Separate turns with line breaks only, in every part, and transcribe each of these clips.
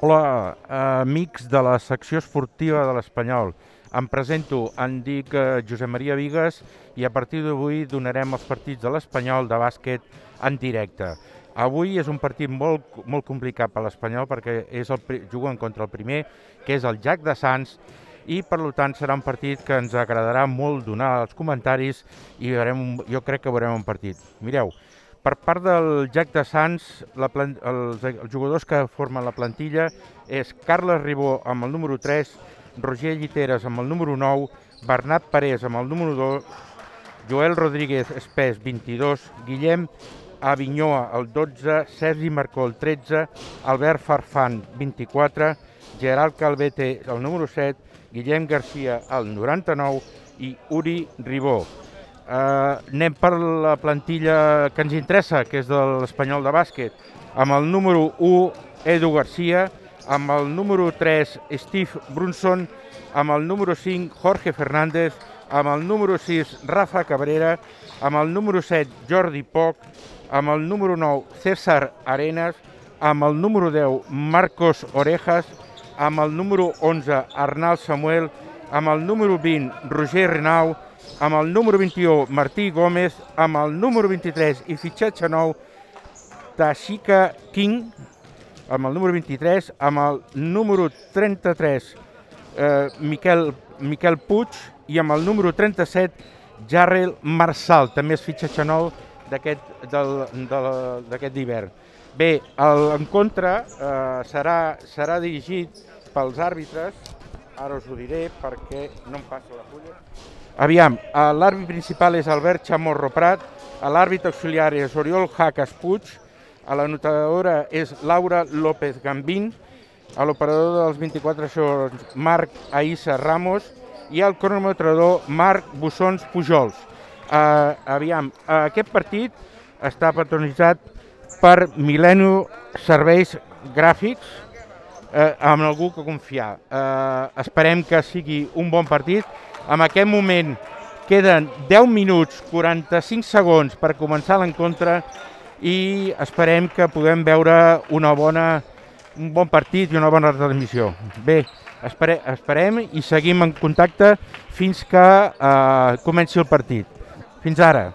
Hola, amics de la secció esportiva de l'Espanyol. Em presento, em dic eh, Josep Maria Vigues i a partir d'avui donarem els partits de l'Espanyol de bàsquet en directe. Avui és un partit molt, molt complicat per l'Espanyol perquè és el, juguen contra el primer, que és el Jack de Sants, i per tant serà un partit que ens agradarà molt donar els comentaris i veurem, jo crec que veurem un partit. Mireu, per part del Jack de Sants, la els, els jugadors que formen la plantilla és Carles Ribó amb el número 3, Roger Lliteres amb el número 9, Bernat Parés amb el número 2, Joel Rodríguez Espès 22, Guillem Avinyoa el 12, Sergi Marcó el 13, Albert Farfan 24, Gerald Calvete el número 7, Guillem Garcia el 99 i Uri Ribó. Uh, anem per la plantilla que ens interessa, que és de l'Espanyol de bàsquet, amb el número 1 Edu Garcia, amb el número 3 Steve Brunson, amb el número 5 Jorge Fernández, amb el número 6 Rafa Cabrera, amb el número 7 Jordi Poc, amb el número 9 César Arenas, amb el número 10 Marcos Orejas, amb el número 11 Arnal Samuel, amb el número 20 Roger Renau, amb el número 21 Martí Gómez, amb el número 23 i fitxatge nou Tashika King, amb el número 23, amb el número 33 eh, Miquel, Miquel Puig i amb el número 37 Jarrell Marçal, també és fitxatge nou d'aquest hivern. Bé, l'encontre eh, serà, serà dirigit pels àrbitres, ara us ho diré perquè no em passa la fulla. Aviam, eh, l'àrbit principal és Albert Chamorro Prat, l'àrbit auxiliar és Oriol Jaques Puig, a la notadora és Laura López Gambín, a l'operador dels 24 segons Marc Aïssa Ramos i al cronometrador Marc Bussons Pujols. Uh, aviam, uh, aquest partit està patronitzat per Milenio Serveis Gràfics, eh, amb algú que confiar. Eh, esperem que sigui un bon partit. En aquest moment queden 10 minuts, 45 segons per començar l'encontre i esperem que puguem veure una bona, un bon partit i una bona transmissió. Bé, espere, esperem i seguim en contacte fins que eh, comenci el partit. Fins ara.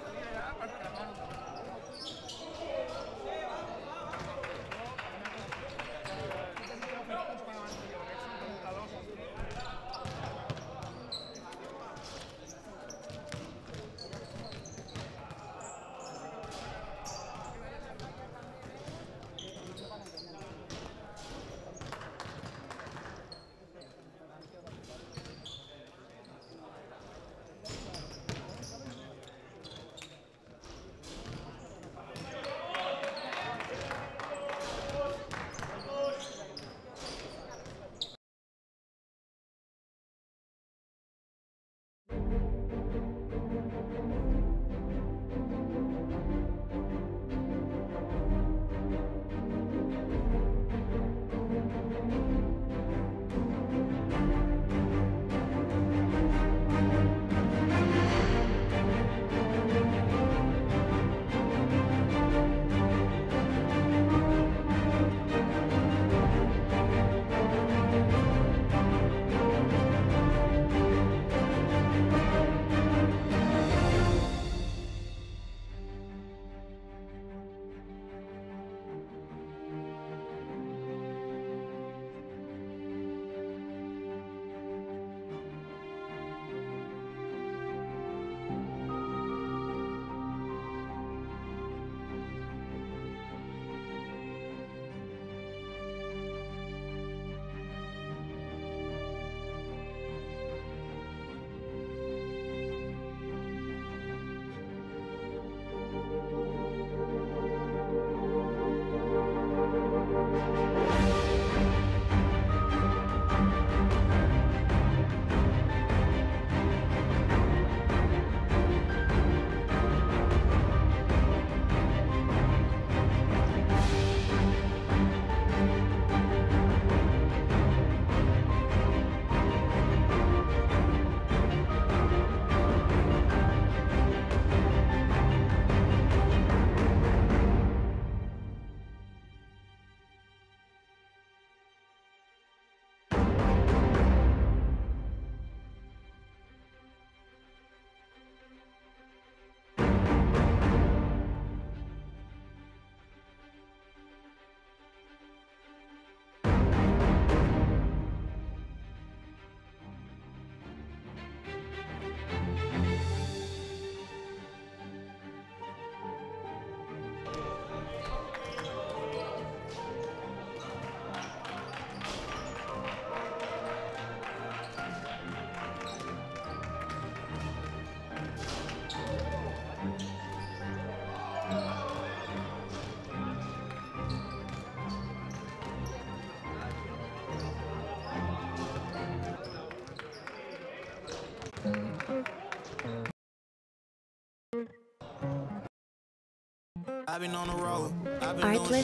I've been on the road. I've been
Artless.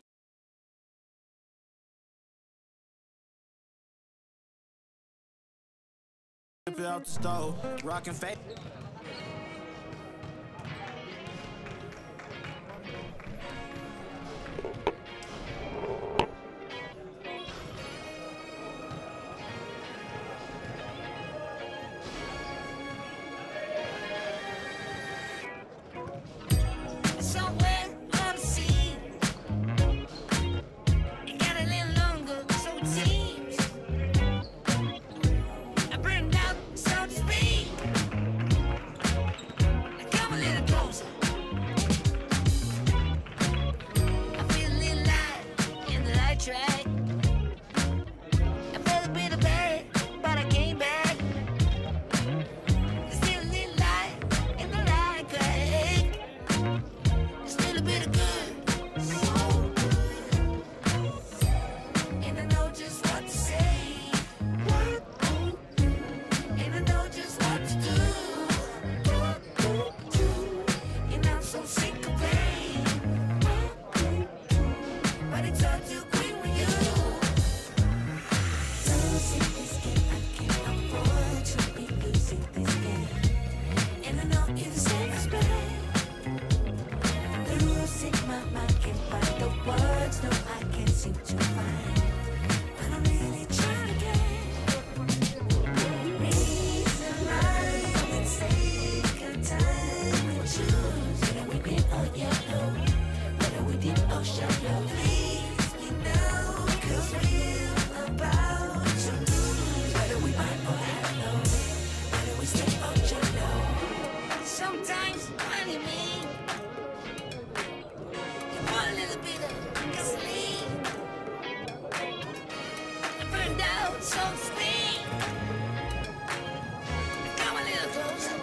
Doing out the stove, rockin' fake.
so sweet. Come a little closer.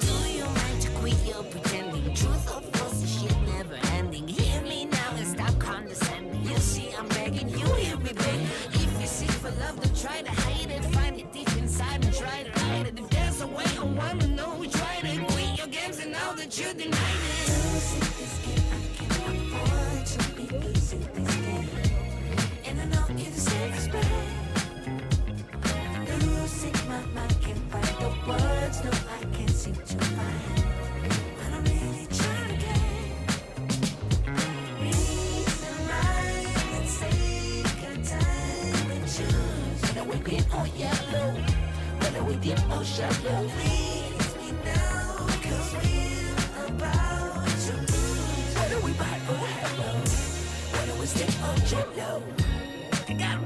Do you mind quit your pretending? Truth or false shit never ending. Hear me now and stop condescending. You see, I'm begging. You hear me. If you seek for love, then try to hide it. Find it deep inside and try to hide it. If there's a way, I wanna know. Try to quit your games and know that you. all yellow But we did all shallow Please me now Cause we're about to lose Whether we buy or hello Whether we stick or jello I got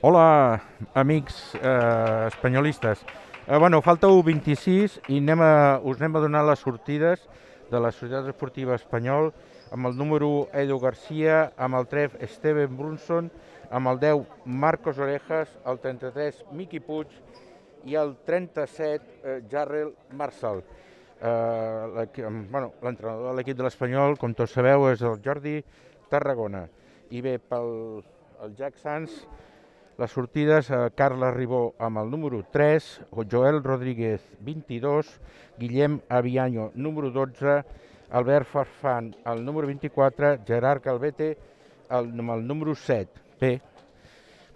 Hola,
amics eh, espanyolistes. Eh, bueno, falta 1.26 i anem a, us anem a donar les sortides de la Societat Esportiva Espanyol amb el número 1 Edu Garcia, amb el 3 Steven Brunson, amb el 10 Marcos Orejas, el 33 Miqui Puig i el 37 eh, Jarrell Marçal. Eh, bueno, L'entrenador de l'equip de l'Espanyol, com tots sabeu, és el Jordi Tarragona. I bé, pel el Jack Sanz, les sortides, eh, Carles Ribó amb el número 3, o Joel Rodríguez 22, Guillem Avianyo número 12, Albert Farfan el número 24, Gerard Calvete el, amb el número 7. Bé,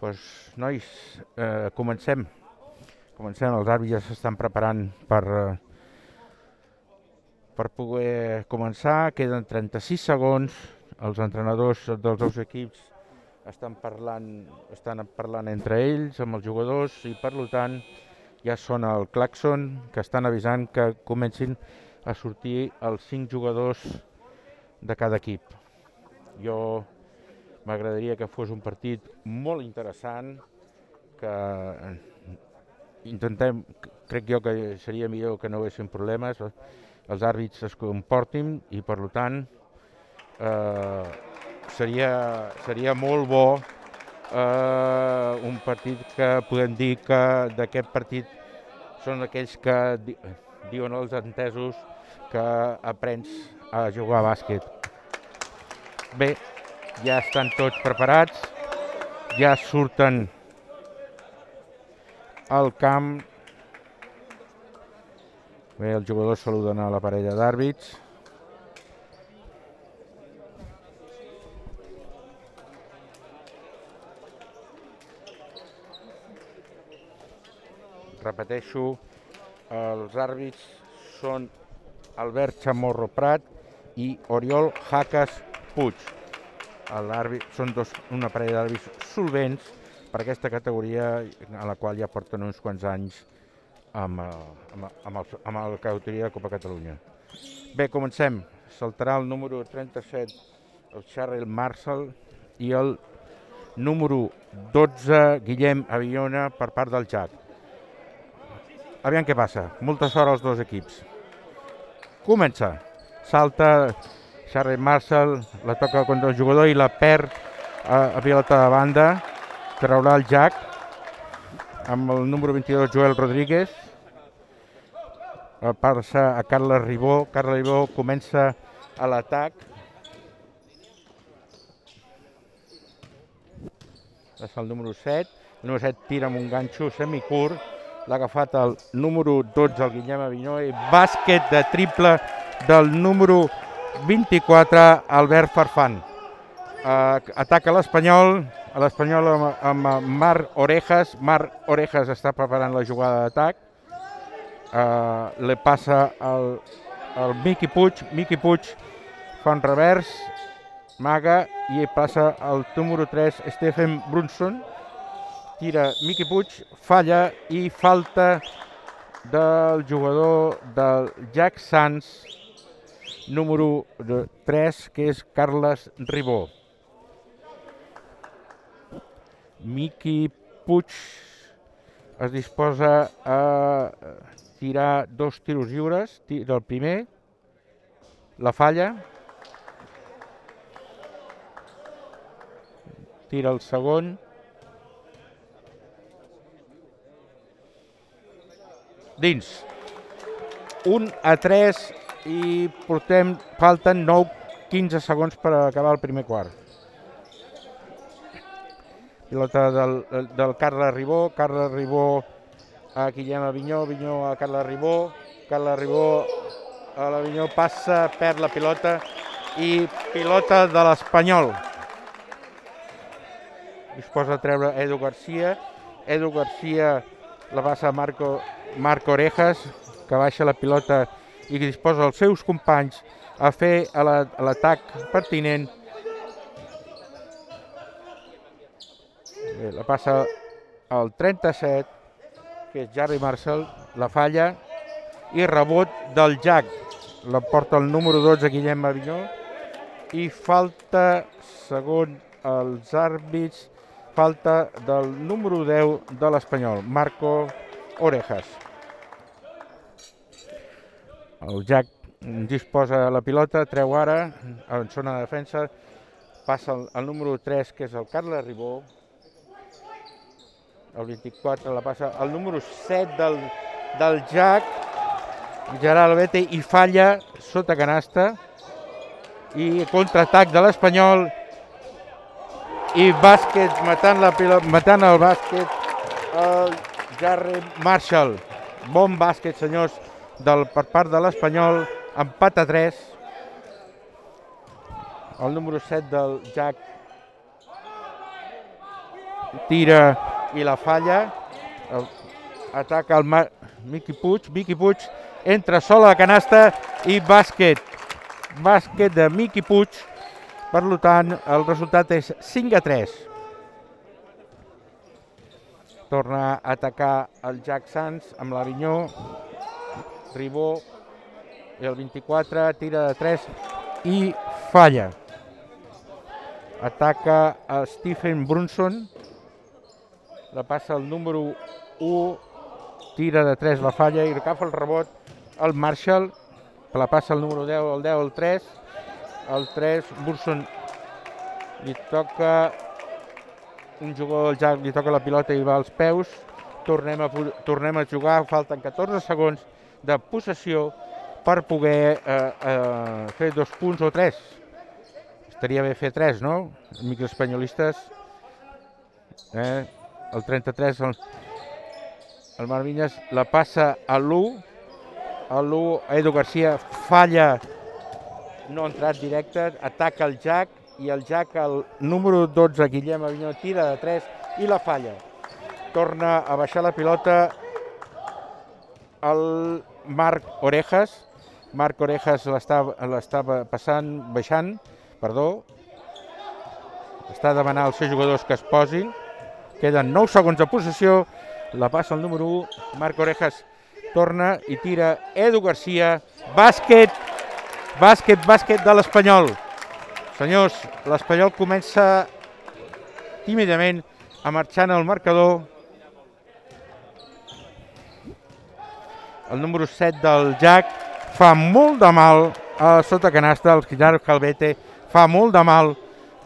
doncs, nois, eh, comencem. Comencem, els àrbitres ja s'estan preparant per, eh, per poder començar. Queden 36 segons. Els entrenadors dels dos equips estan parlant, estan parlant entre ells, amb els jugadors, i per tant ja sona el claxon, que estan avisant que comencin a sortir els cinc jugadors de cada equip. Jo m'agradaria que fos un partit molt interessant, que intentem, crec jo que seria millor que no haguessin problemes, els àrbits es comportin i per tant eh, seria, seria molt bo eh, un partit que podem dir que d'aquest partit són aquells que di diuen els entesos que aprens a jugar a bàsquet. Bé, ja estan tots preparats, ja surten al camp. Bé, els jugadors saluden a la parella d'àrbits. Repeteixo, els àrbits són Albert Chamorro Prat i Oriol Jaques Puig. Són dos, una parella d'àrbits solvents per aquesta categoria a la qual ja porten uns quants anys amb, amb, amb, el, amb la categoria de Copa Catalunya. Bé, comencem. Saltarà el número 37, el Charles Marshall, i el número 12, Guillem Aviona, per part del Jack. Aviam què passa. Molta sort als dos equips. Comença. Salta Charles Marshall, la toca contra el jugador i la perd a, a pilota de banda. Traurà el Jack amb el número 22 Joel Rodríguez. Passa a Carles Ribó. Carles Ribó comença a l'atac. És el número 7. El número 7 tira amb un ganxo semicurt. L'ha agafat el número 12, el Guillem Avinyó, i bàsquet de triple del número 24, Albert Farfan. Uh, ataca l'Espanyol, l'Espanyol amb, amb Marc Orejas. Marc Orejas està preparant la jugada d'atac. Uh, le passa al, al Miqui Puig. Miqui Puig fa un revers, maga i passa al número 3, Stephen Brunson. Tira Miqui Puig, falla i falta del jugador del Jack Sanz, número 3, que és Carles Ribó. Miqui Puig es disposa a tirar dos tiros lliures, tira el primer, la falla, tira el segon, dins. 1 a 3 i portem, falten 9-15 segons per acabar el primer quart. Pilota del, del Carles Ribó, Carles Ribó a Guillem Avinyó, Avinyó a Carles Ribó, Carles Ribó a l'Avinyó passa, perd la pilota i pilota de l'Espanyol. Disposa a treure Edu Garcia, Edu Garcia la passa a Marco, Marco Orejas, que baixa la pilota i que disposa els seus companys a fer l'atac pertinent. Bé, la passa al 37, que és Jarry Marshall, la falla, i rebot del Jack. La porta el número 12, Guillem Avinyó, i falta, segons els àrbits, falta del número 10 de l'Espanyol, Marco Orejas. El Jack disposa la pilota, treu ara en zona de defensa, passa el, el número 3, que és el Carles Ribó, el 24 la passa el número 7 del, del Jack, Gerard Albete, i falla sota canasta, i contraatac de l'Espanyol, i bàsquet, matant, la pilota, matant el bàsquet el Jarry Marshall. Bon bàsquet, senyors, del, per part de l'Espanyol, empat a 3. El número 7 del Jack tira i la falla. Ataca el Mar Miqui Puig. Miqui Puig entra sola a canasta i bàsquet. Bàsquet de Miqui Puig. Per tant, el resultat és 5 a 3. Torna a atacar el Jack Sanz amb l'Avinyó. Ribó i el 24 tira de 3 i falla. Ataca a Stephen Brunson. La passa el número 1, tira de 3 la falla i agafa el rebot el Marshall. La passa el número 10, el 10, el 3. El 3, Burson li toca un jugador del Jack, li toca la pilota i va als peus. Tornem a, tornem a jugar, falten 14 segons de possessió per poder eh, eh, fer dos punts o tres. Estaria bé fer tres, no? Amics espanyolistes. Eh? El 33, el, el Marc Vinyes la passa a l'1, a l'1, Edu Garcia falla, no ha entrat directe, ataca el Jack i el Jack, el número 12, Guillem Avinyó, tira de 3 i la falla. Torna a baixar la pilota el Marc Orejas. Marc Orejas l'estava passant, baixant, perdó. Està demanant als seus jugadors que es posin. Queden 9 segons de possessió. La passa el número 1. Marc Orejas torna i tira Edu Garcia. Bàsquet, bàsquet, bàsquet de l'Espanyol. Senyors, l'Espanyol comença tímidament a marxar en el marcador. El número 7 del Jack fa molt de mal a sota canasta, el Quinar Calvete fa molt de mal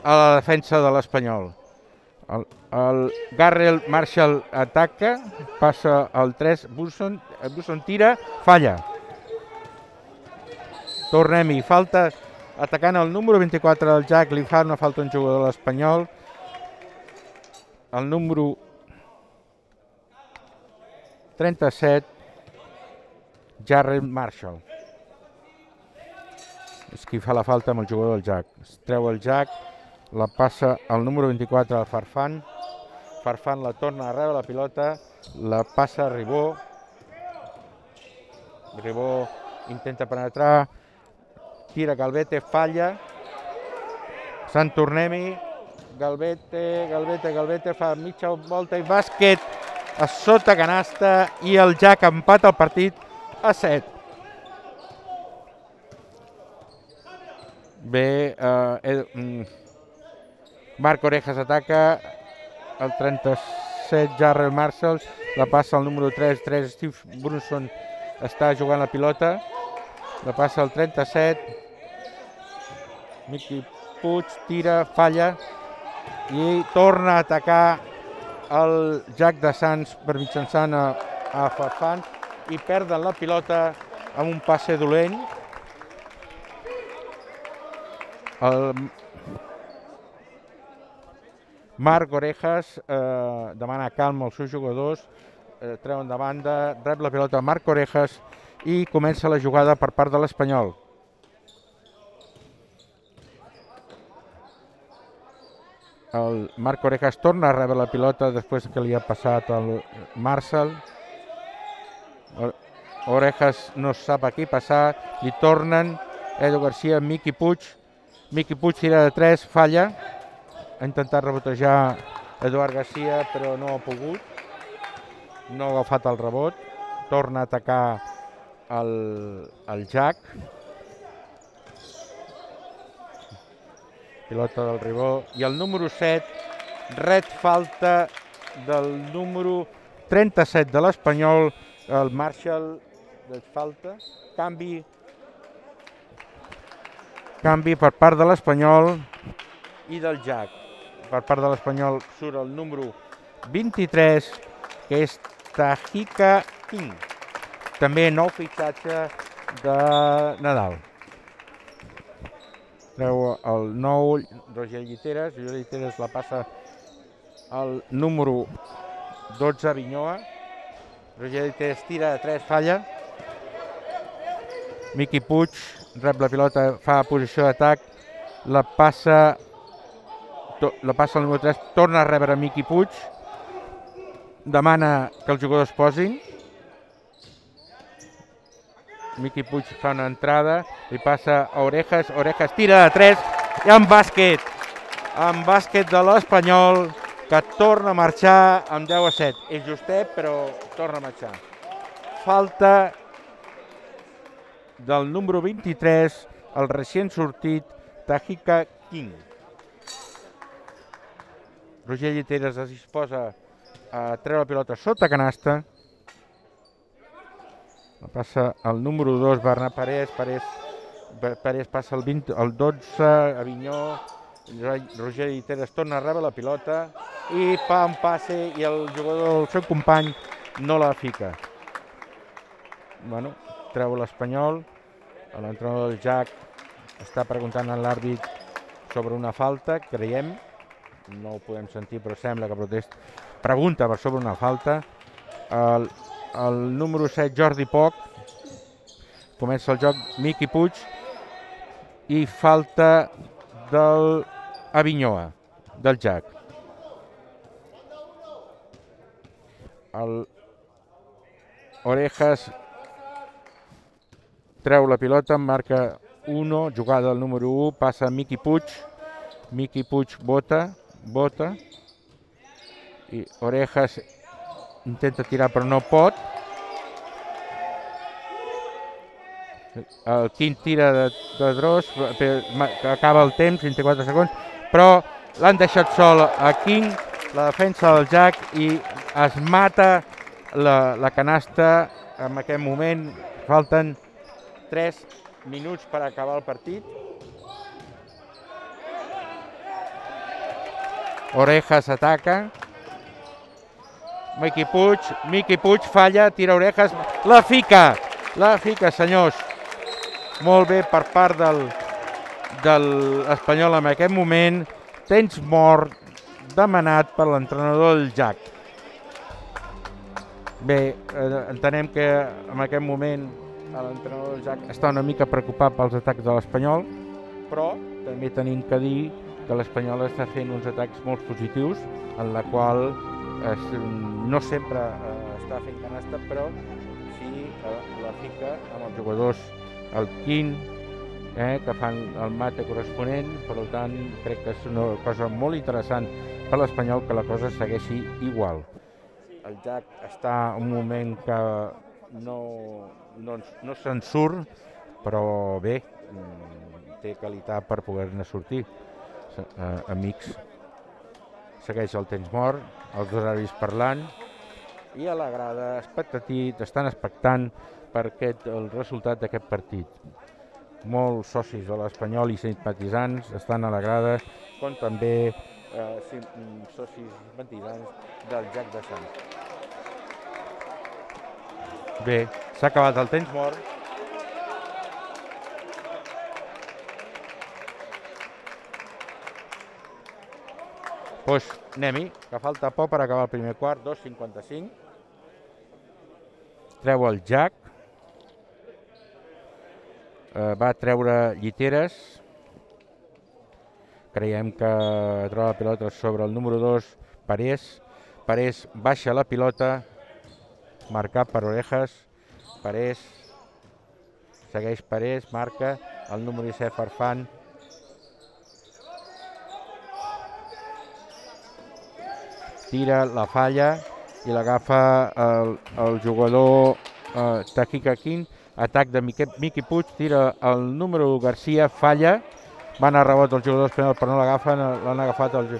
a la defensa de l'Espanyol. El, el Garrel Marshall ataca, passa el 3, Burson, eh, Burson tira, falla. Tornem-hi, falta atacant el número 24 del Jack, li fa una falta un jugador de l'Espanyol. El número 37, Jarrell Marshall. És qui fa la falta amb el jugador del Jack. Es treu el Jack, la passa al número 24 al Farfan. Farfan la torna a rebre la pilota, la passa a Ribó. Ribó intenta penetrar, tira Galvete, falla. Sant Tornem-hi, Galvete, Galvete, Galvete fa mitja volta i bàsquet a sota canasta i el Jack empata el partit a 7. Bé, eh, eh, Marc Orejas ataca, el 37 Jarrell Marshall, la passa al número 3, 3 Steve Brunson està jugant la pilota, la passa al 37, Miqui Puig tira, falla i torna a atacar el Jack de Sants per mitjançant a, a Farfan i perden la pilota amb un passe dolent. El Marc Orejas eh, demana calma als seus jugadors, eh, treuen de banda, rep la pilota Marc Orejas i comença la jugada per part de l'Espanyol. El Marc Orejas torna a rebre la pilota després que li ha passat el. O- Orejas no sap a qui passar, li tornen, Edu Garcia, Miqui Puig. Miqui Puig tira de 3, falla. Ha intentat rebotejar Eduard Garcia, però no ha pogut. No ha agafat el rebot. Torna a atacar el, el Jack. Pilota del Ribó. I el número 7, ret falta del número 37 de l'Espanyol, el Marshall de falta. Canvi canvi per part de l'Espanyol i del Jack. Per part de l'Espanyol surt el número 23, que és Tajika King. També nou fitxatge de Nadal. Treu el nou Roger Lliteres, Roger Lliteres la passa al número 12 Vinyoa. Roger Lliteres tira de 3, falla. Miqui Puig rep la pilota, fa posició d'atac, la passa to, la passa al número 3, torna a rebre Miqui Puig, demana que els jugadors posin, Miqui Puig fa una entrada, li passa a Orejas, Orejas tira de 3 i en bàsquet, en bàsquet de l'Espanyol, que torna a marxar amb 10 a 7. És justet, però torna a marxar. Falta del número 23, el recient sortit Tajika King. Roger Lliteres es disposa a treure la pilota sota canasta. La passa el número 2, Bernat Parés. Parés, Parés passa el, 20, el 12, Avinyó. Roger Lliteres torna a rebre la pilota i fa un passe i el jugador, el seu company, no la fica. Bueno, treu l'Espanyol, l'entrenador del Jack està preguntant a l'àrbit sobre una falta, creiem, no ho podem sentir però sembla que protest pregunta per sobre una falta. El, el número 7, Jordi Poc, comença el joc Miqui Puig. I falta del Avinyoa, del Jack. El Orejas treu la pilota, marca 1, jugada al número 1, passa Miqui Puig, Miqui Puig bota, bota, i Orejas intenta tirar però no pot. El Quint tira de, de dros, acaba el temps, 24 segons, però l'han deixat sol a King, la defensa del Jack, i es mata la, la canasta en aquest moment. Falten 3 minuts per acabar el partit. Orejas ataca. Miqui Puig, Miqui Puig falla, tira Orejas, la fica, la fica, senyors. Molt bé per part del, de l'Espanyol en aquest moment. Temps mort demanat per l'entrenador del Jack. Bé, eh, entenem que en aquest moment l'entrenador del Jack està una mica preocupat pels atacs de l'Espanyol, però també tenim que dir que l'Espanyol està fent uns atacs molt positius, en la qual no sempre eh, està fent canasta, però sí eh, la fica amb els jugadors, el Quint, eh, que fan el mate corresponent, per tant crec que és una cosa molt interessant per l'Espanyol que la cosa segueixi igual. El Jack està un moment que no, no, no se'n surt, però bé, mm, té qualitat per poder-ne sortir. Eh, amics, segueix el temps mort, els dos àrbitres parlant, i a la grada expectatit, estan expectant per aquest, el resultat d'aquest partit. Molts socis de l'Espanyol i simpatitzants estan a la grada, com també eh, socis simpatitzants del Jack de Sants. Bé, s'ha acabat el temps mort. Doncs anem-hi, que falta poc per acabar el primer quart, 2.55. Treu el Jack. Eh, va treure lliteres. Creiem que troba la pilota sobre el número 2, Parés. Parés baixa la pilota, marcat per Orejas. Parés, segueix Parés, marca, el número 17 Farfan. Tira la falla i l'agafa el, el jugador eh, Tajica King. Atac de Miqui, Miqui Puig, tira el número Garcia, falla. Van a rebot els jugadors espanyol, però no l'agafen, l'han agafat els,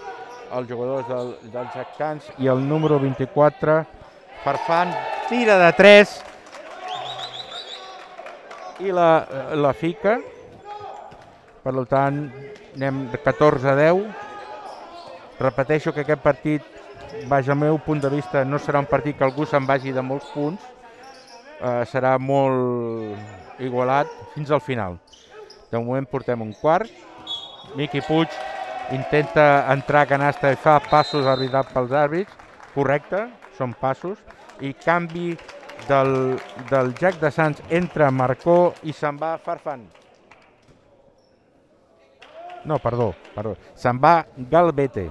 els jugadors del, del Jack Cans. I el número 24, Farfan, tira de 3 i la, la fica. Per tant, anem de 14 a 10. Repeteixo que aquest partit, vaja, al meu punt de vista, no serà un partit que algú se'n vagi de molts punts. Eh, serà molt igualat fins al final. De moment portem un quart. Miqui Puig intenta entrar a canasta i fa passos arbitrat pels àrbits. Correcte, són passos. I canvi del, del Jack de Sants entra Marcó i se'n va Farfan. No, perdó, perdó. Se'n va Galvete.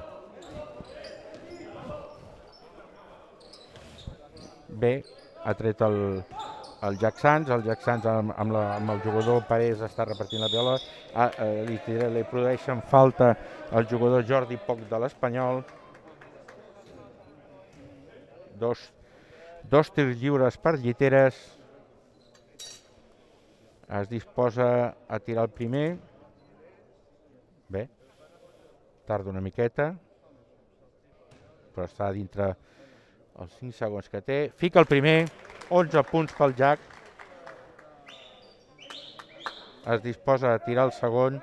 Bé, ha tret el, el Jack Sanz, el Jack Sanz amb, amb, la, amb el jugador Parés està repartint la viola, ah, eh, li, tira, li produeixen falta el jugador Jordi Poc de l'Espanyol. Dos, dos tirs lliures per lliteres. Es disposa a tirar el primer. Bé, tarda una miqueta, però està dintre els 5 segons que té. Fica el primer, 11 punts pel Jack. Es disposa a tirar el segon.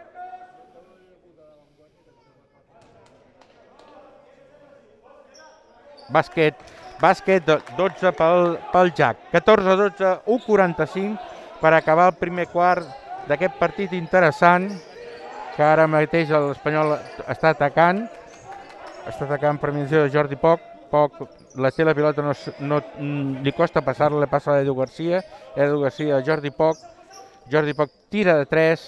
Bàsquet, bàsquet de 12 pel, pel Jack. 14-12, 1-45 per acabar el primer quart d'aquest partit interessant que ara mateix l'Espanyol està atacant. Està atacant per mitjà de Jordi Poc. Poc la té la pilota, no, no mm, li costa passar-la, passa a Edu Garcia. Edu Garcia, Jordi Poc. Jordi Poc tira de 3,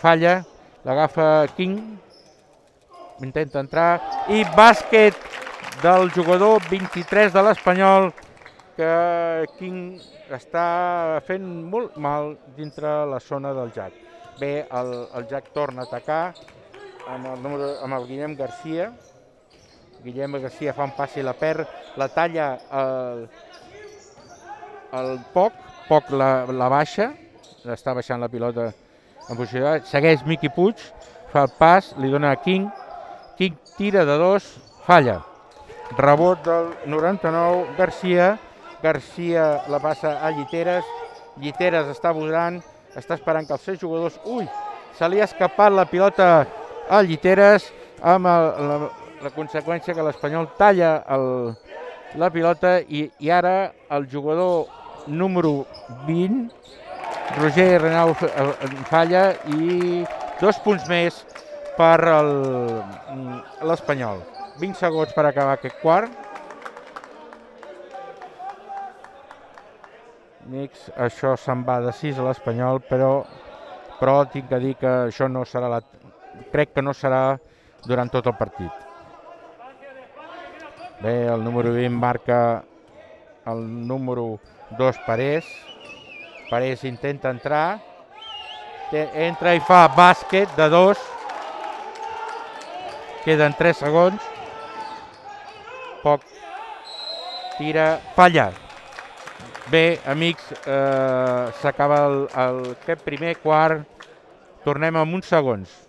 falla, l'agafa King, intenta entrar i bàsquet del jugador 23 de l'Espanyol que King està fent molt mal dintre la zona del Jack. Bé, el, el Jack torna a atacar amb el, número, amb el Guillem Garcia. Guillem Garcia fa un pas i la perd, la talla el, el Poc, Poc la, la baixa, està baixant la pilota en posició, segueix Miqui Puig, fa el pas, li dona a King, King tira de dos, falla. Rebot del 99, Garcia, Garcia la passa a Lliteres, Lliteres està buscant, està esperant que els seus jugadors... Ui, se li ha escapat la pilota a Lliteres amb el, la, la conseqüència que l'Espanyol talla el, la pilota i, i ara el jugador número 20, Roger Renau f- eh, falla i dos punts més per mm, l'Espanyol. 20 segons per acabar aquest quart. Mix, això se'n va de 6 a l'Espanyol, però, però tinc que dir que això no serà la... Crec que no serà durant tot el partit. Bé, el número 20 marca el número 2 Parés. Parés intenta entrar. Entra i fa bàsquet de 2. Queden 3 segons. Poc. Tira. Falla. Bé, amics, eh, s'acaba el, el, aquest primer quart. Tornem amb uns segons.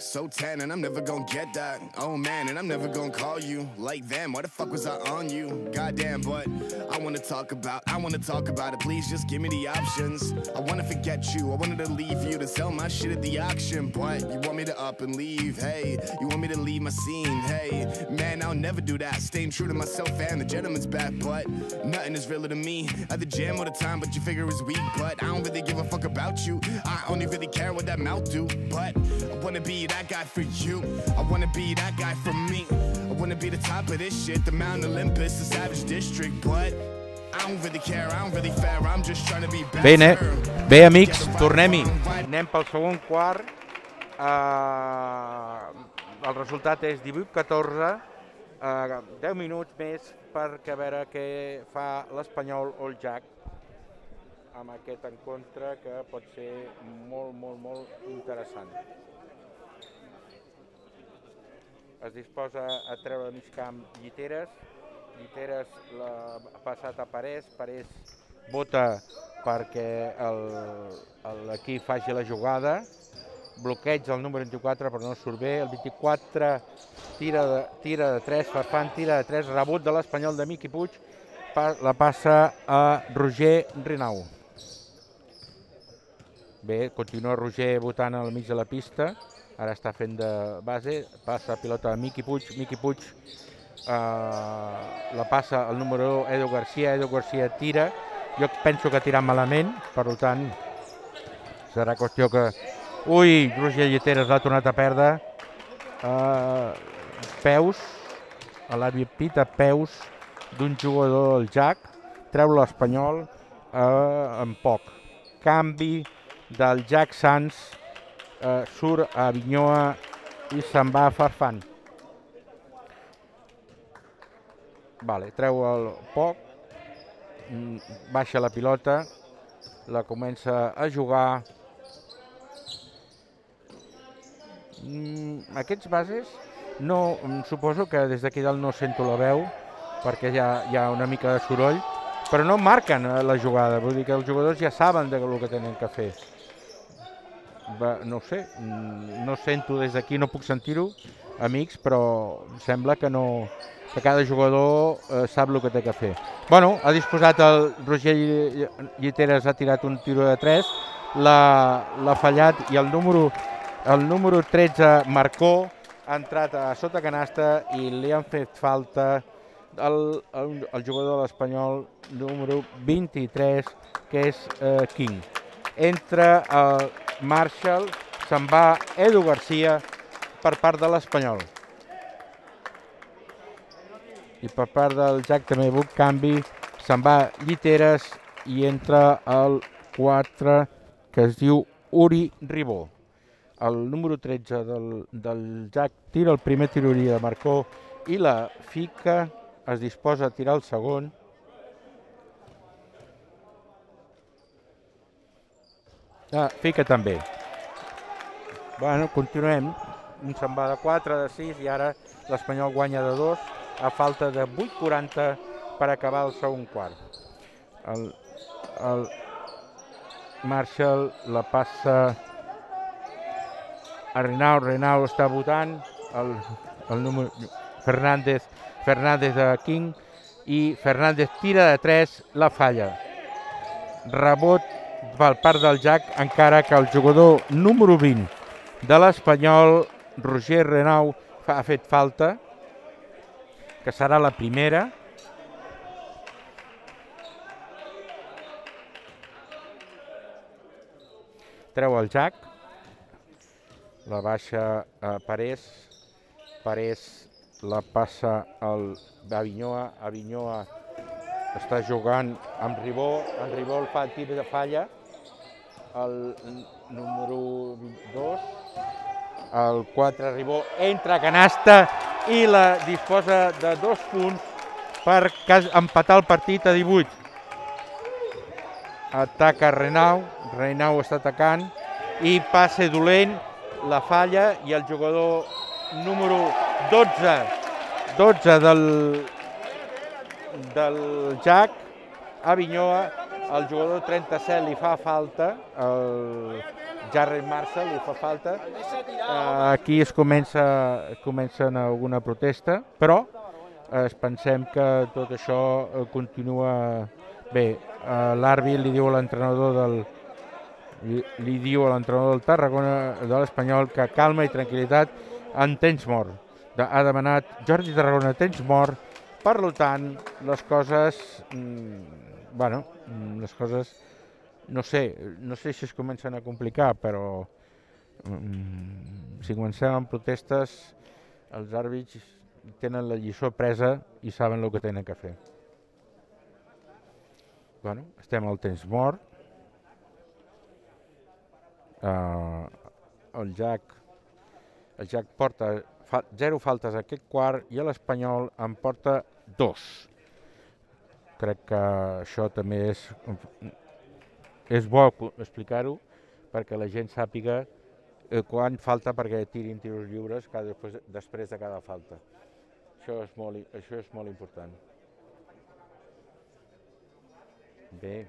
So tan, and I'm never gonna get that. Oh man, and I'm never gonna call you like them. Why the fuck was I on you? Goddamn, but I wanna talk about, I wanna talk about it. Please just give me the options. I wanna forget you, I wanted to leave you to sell my shit at the auction. But you want me to up and leave, hey. You want me to leave my scene, hey. Man, I'll never do that. Staying true to myself and the gentleman's back, but nothing is realer to me. At the gym all the time, but your figure is weak. But I don't really give a fuck about you. I only really care what that mouth do. But I wanna be that guy for you. I wanna be that guy for me. I wanna be the top of this shit, the Mount Olympus, the Savage District. But I don't really care, I don't really fair. I'm just trying to be better.
Bé, amics, tornem-hi. Anem pel segon quart. Uh, el resultat és 18-14. Uh, 10 minuts més perquè a veure què fa l'Espanyol o el Jack amb aquest encontre que pot ser molt, molt, molt interessant. Es disposa a treure a mig camp Lliteres. Lliteres l'ha passat a Parés. Parés vota perquè l'equip faci la jugada. Bloqueig el número 24 però no surt bé. El 24 tira de, tira de 3, Farfan tira de 3, rebut de l'Espanyol de Miqui Puig, la passa a Roger Rinau. Bé, continua Roger votant al mig de la pista, ara està fent de base, passa pilota a Miqui Puig, Miqui Puig eh, la passa al número 1 Edu Garcia, Edu Garcia tira, jo penso que ha tirat malament, per tant serà qüestió que... Ui, Roger Lleteres l'ha tornat a perdre, eh, peus, a l'àrbit pita peus d'un jugador del Jack, treu l'Espanyol eh, en poc. Canvi del Jack Sanz, eh, surt a Vinyoa i se'n va a Farfan. Vale, treu el poc, mm, baixa la pilota, la comença a jugar. Mm, aquests bases, no, mm, suposo que des d'aquí dalt no sento la veu, perquè hi ha, hi ha una mica de soroll, però no marquen eh, la jugada, vull dir que els jugadors ja saben de el que tenen que fer. Va, no sé, mm, no sento des d'aquí, no puc sentir-ho, amics, però em sembla que no que cada jugador eh, sap el que té que fer. Bueno, ha disposat el Roger Lli- Lliteres, ha tirat un tiro de 3, l'ha fallat i el número, el número 13, Marcó, ha entrat a sota canasta i li han fet falta el, el, el jugador de l'Espanyol número 23, que és eh, King. Entra el Marshall, se'n va Edu Garcia per part de l'Espanyol. I per part del Jack també buc canvi, se'n va Lliteres i entra el 4 que es diu Uri Ribó. El número 13 del, del Jack tira el primer tirorí de Marcó i la fica, es disposa a tirar el segon. Ah, fica també. Bueno, continuem. Un se'n va de 4, de 6 i ara l'Espanyol guanya de 2 a falta de 8.40 per acabar el segon quart. El, el Marshall la passa a Renau, Renau està votant, el, el número Fernández, Fernández de King i Fernández tira de 3, la falla. Rebot per part del Jack, encara que el jugador número 20 de l'Espanyol, Roger Renau, ha fet falta, que serà la primera. Treu el Jack, la baixa a Parés, Parés la passa al Avinyoa, Avinyoa està jugant amb Ribó, en Ribó el fa tip de falla, el número 2, el 4 Ribó entra canasta i la disposa de dos punts per empatar el partit a 18. Ataca Renau, Renau està atacant i passe dolent, la falla i el jugador número 12, 12 del, del Jack, Avinyoa, el jugador 37 li fa falta, el Jarry Marshall, li fa falta. Uh, aquí es comença, comencen alguna protesta, però eh, es pensem que tot això eh, continua bé. L'àrbit li diu a l'entrenador del li, li diu a l'entrenador del Tarragona de l'Espanyol que calma i tranquil·litat en temps mort. De, ha demanat Jordi Tarragona temps mort, per tant, les coses, mm, bueno, mm, les coses, no sé, no sé si es comencen a complicar, però mm, si comencem amb protestes, els àrbits tenen la lliçó presa i saben el que tenen que fer. Bueno, estem al temps mort. Uh, el Jack, el Jack porta fa, zero faltes a aquest quart i l'Espanyol en porta dos. Crec que això també és, és bo explicar-ho perquè la gent sàpiga eh, quan falta perquè tirin tiros lliures cada, després, després de cada falta. Això és molt, això és molt important. Bé.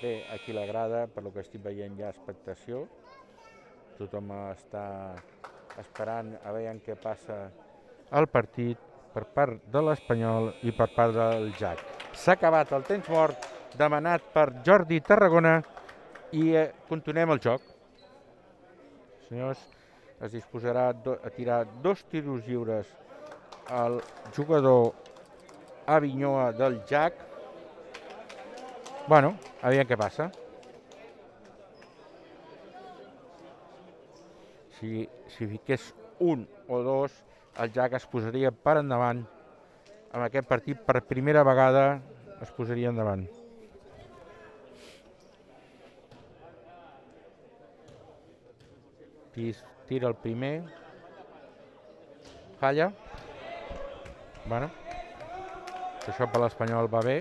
Bé, aquí la grada, per lo que estic veient, ha expectació. Tothom està esperant a veure què passa al partit per part de l'Espanyol i per part del Jack. S'ha acabat el temps mort demanat per Jordi Tarragona i eh, continuem el joc. Senyors, es disposarà a tirar dos tiros lliures al jugador Avinyoa del Jack. Bueno, a veure què passa. Si, si fiqués un o dos, el Jack es posaria per endavant amb aquest partit per primera vegada es posaria endavant. Tira el primer. Falla. Bueno, això per l'Espanyol va bé,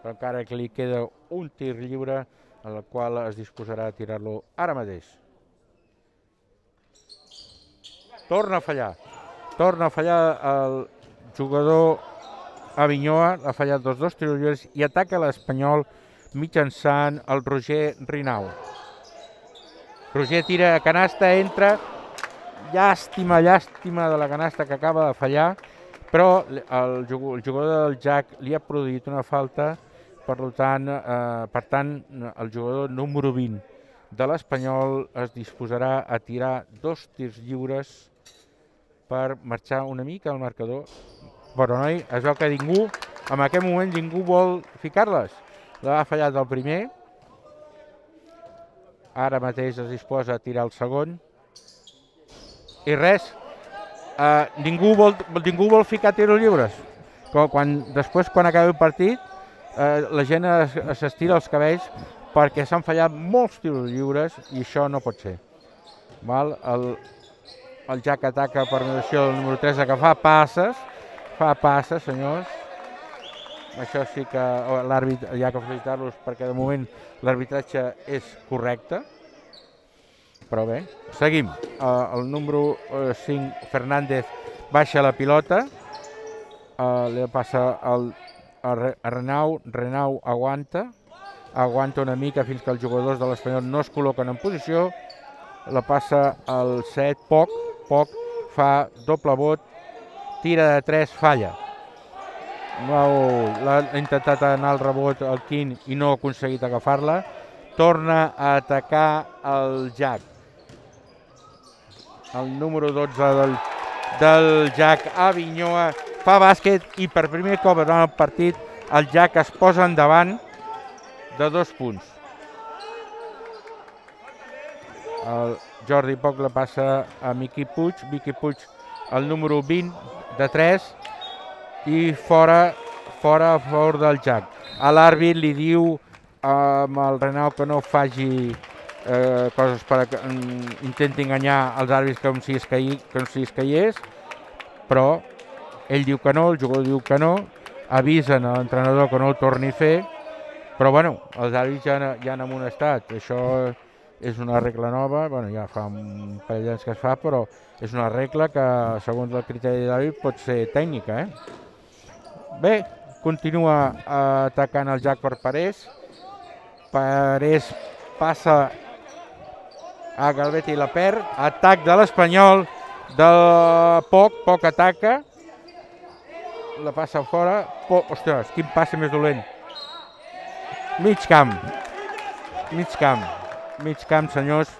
però encara que li queda un tir lliure en el qual es disposarà a tirar-lo ara mateix. Torna a fallar. Torna a fallar el jugador Avinyoa, ha fallat dos dos tiros lliures i ataca l'Espanyol mitjançant el Roger Rinau. Roger tira a canasta, entra, llàstima, llàstima de la canasta que acaba de fallar, però el jugador, el jugador del Jack li ha produït una falta, per tant, eh, per tant el jugador número 20 de l'Espanyol es disposarà a tirar dos tirs lliures per marxar una mica al marcador. Però noi, es veu que ningú, en aquest moment ningú vol ficar-les. L'ha fallat el primer, ara mateix es disposa a tirar el segon, i res, eh, ningú, vol, ningú vol ficar tiros lliures. Quan, quan, després, quan acabi el partit, eh, la gent es- s'estira els cabells perquè s'han fallat molts tiros lliures i això no pot ser. Val? El, el Jack ataca per mediació del número 3 que fa passes, fa passes, senyors. Això sí que l'àrbit hi ha que felicitar-los perquè de moment l'arbitratge és correcte. Però bé, seguim. Uh, el número 5, Fernández, baixa la pilota. Uh, li passa Re- a Renau. Renau aguanta. Aguanta una mica fins que els jugadors de l'Espanyol no es col·loquen en posició. La passa al 7, poc, poc. Fa doble vot. Tira de 3, falla. No, l'ha intentat anar al rebot el Quin i no ha aconseguit agafar-la. Torna a atacar el Jack. El número 12 del, del Jack Avinyoa fa bàsquet i per primer cop en el partit el Jack es posa endavant de dos punts. El Jordi Poc la passa a Miqui Puig, Miqui Puig el número 20 de 3 i fora, fora a favor del Jack. A l'àrbit li diu amb el Renau que no faci eh, coses per que mm, intenti enganyar els àrbits com si es, caí, com si es caigués, però ell diu que no, el jugador diu que no, avisen a l'entrenador que no ho torni a fer, però bueno, els àrbits ja, ja han amonestat, això és una regla nova, bueno, ja fa un parell d'anys que es fa, però és una regla que, segons el criteri de pot ser tècnica. Eh? Bé, continua eh, atacant el Jack per Parés. Parés passa a Galvetti i la perd. Atac de l'Espanyol, de poc, poc ataca. La passa fora. Po, ostres, quin passe més dolent. Mig camp. Mig camp. Mig camp, senyors.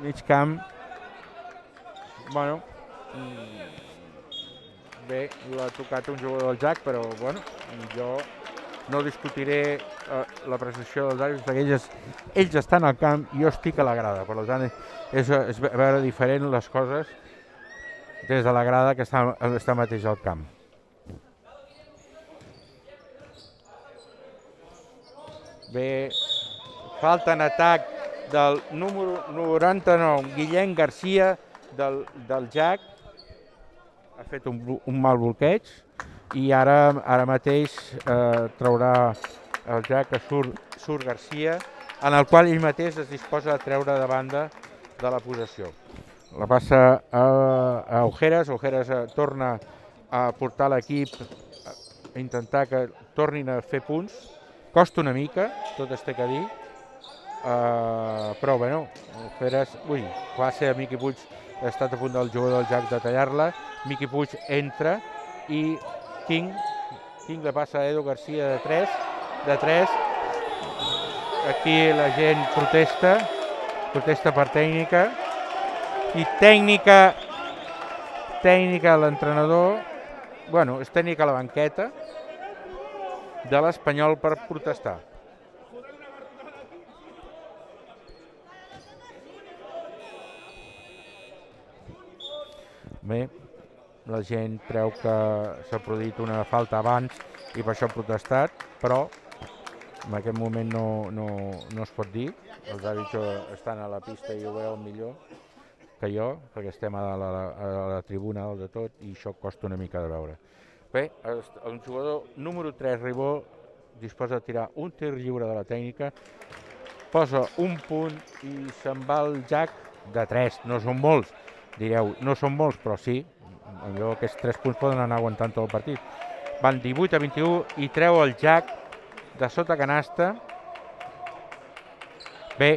Mig camp. Bueno, mm, bé, l'ha tocat un jugador del Jack, però bueno, jo no discutiré eh, la prestació dels àrbits perquè ells, ells estan al camp i jo estic a la grada. Per tant, és, és ve- veure diferent les coses des de la grada que està, està mateix al camp. Bé, falta en atac del número 99, Guillem Garcia, del, del Jack. Ha fet un, un mal bloqueig i ara, ara mateix eh, traurà el Jack que surt, surt Garcia, en el qual ell mateix es disposa de treure de banda de la possessió. La passa a, a Ojeres, Ojeres eh, torna a portar l'equip a intentar que tornin a fer punts. Costa una mica, tot es té que dir, uh, però bueno, Ojeres, ui, ser a Miqui Puig, ha estat a punt del jugador del Jack de tallar-la, Miqui Puig entra i King, King le passa a Edu Garcia de 3, de 3, aquí la gent protesta, protesta per tècnica, i tècnica, tècnica a l'entrenador, bueno, és tècnica a la banqueta de l'Espanyol per protestar. Bé, la gent creu que s'ha produït una falta abans i per això ha protestat, però en aquest moment no, no, no es pot dir. Els àrbits estan a la pista i ho veuen millor que jo, perquè estem a la, a la tribuna de tot i això costa una mica de veure. Bé, el, el jugador número 3, Ribó, disposa de tirar un tir lliure de la tècnica, posa un punt i se'n va el jack de 3. No són molts, direu, no són molts, però sí, allò, aquests 3 punts poden anar aguantant tot el partit. Van 18 a 21 i treu el jack de sota canasta. Bé,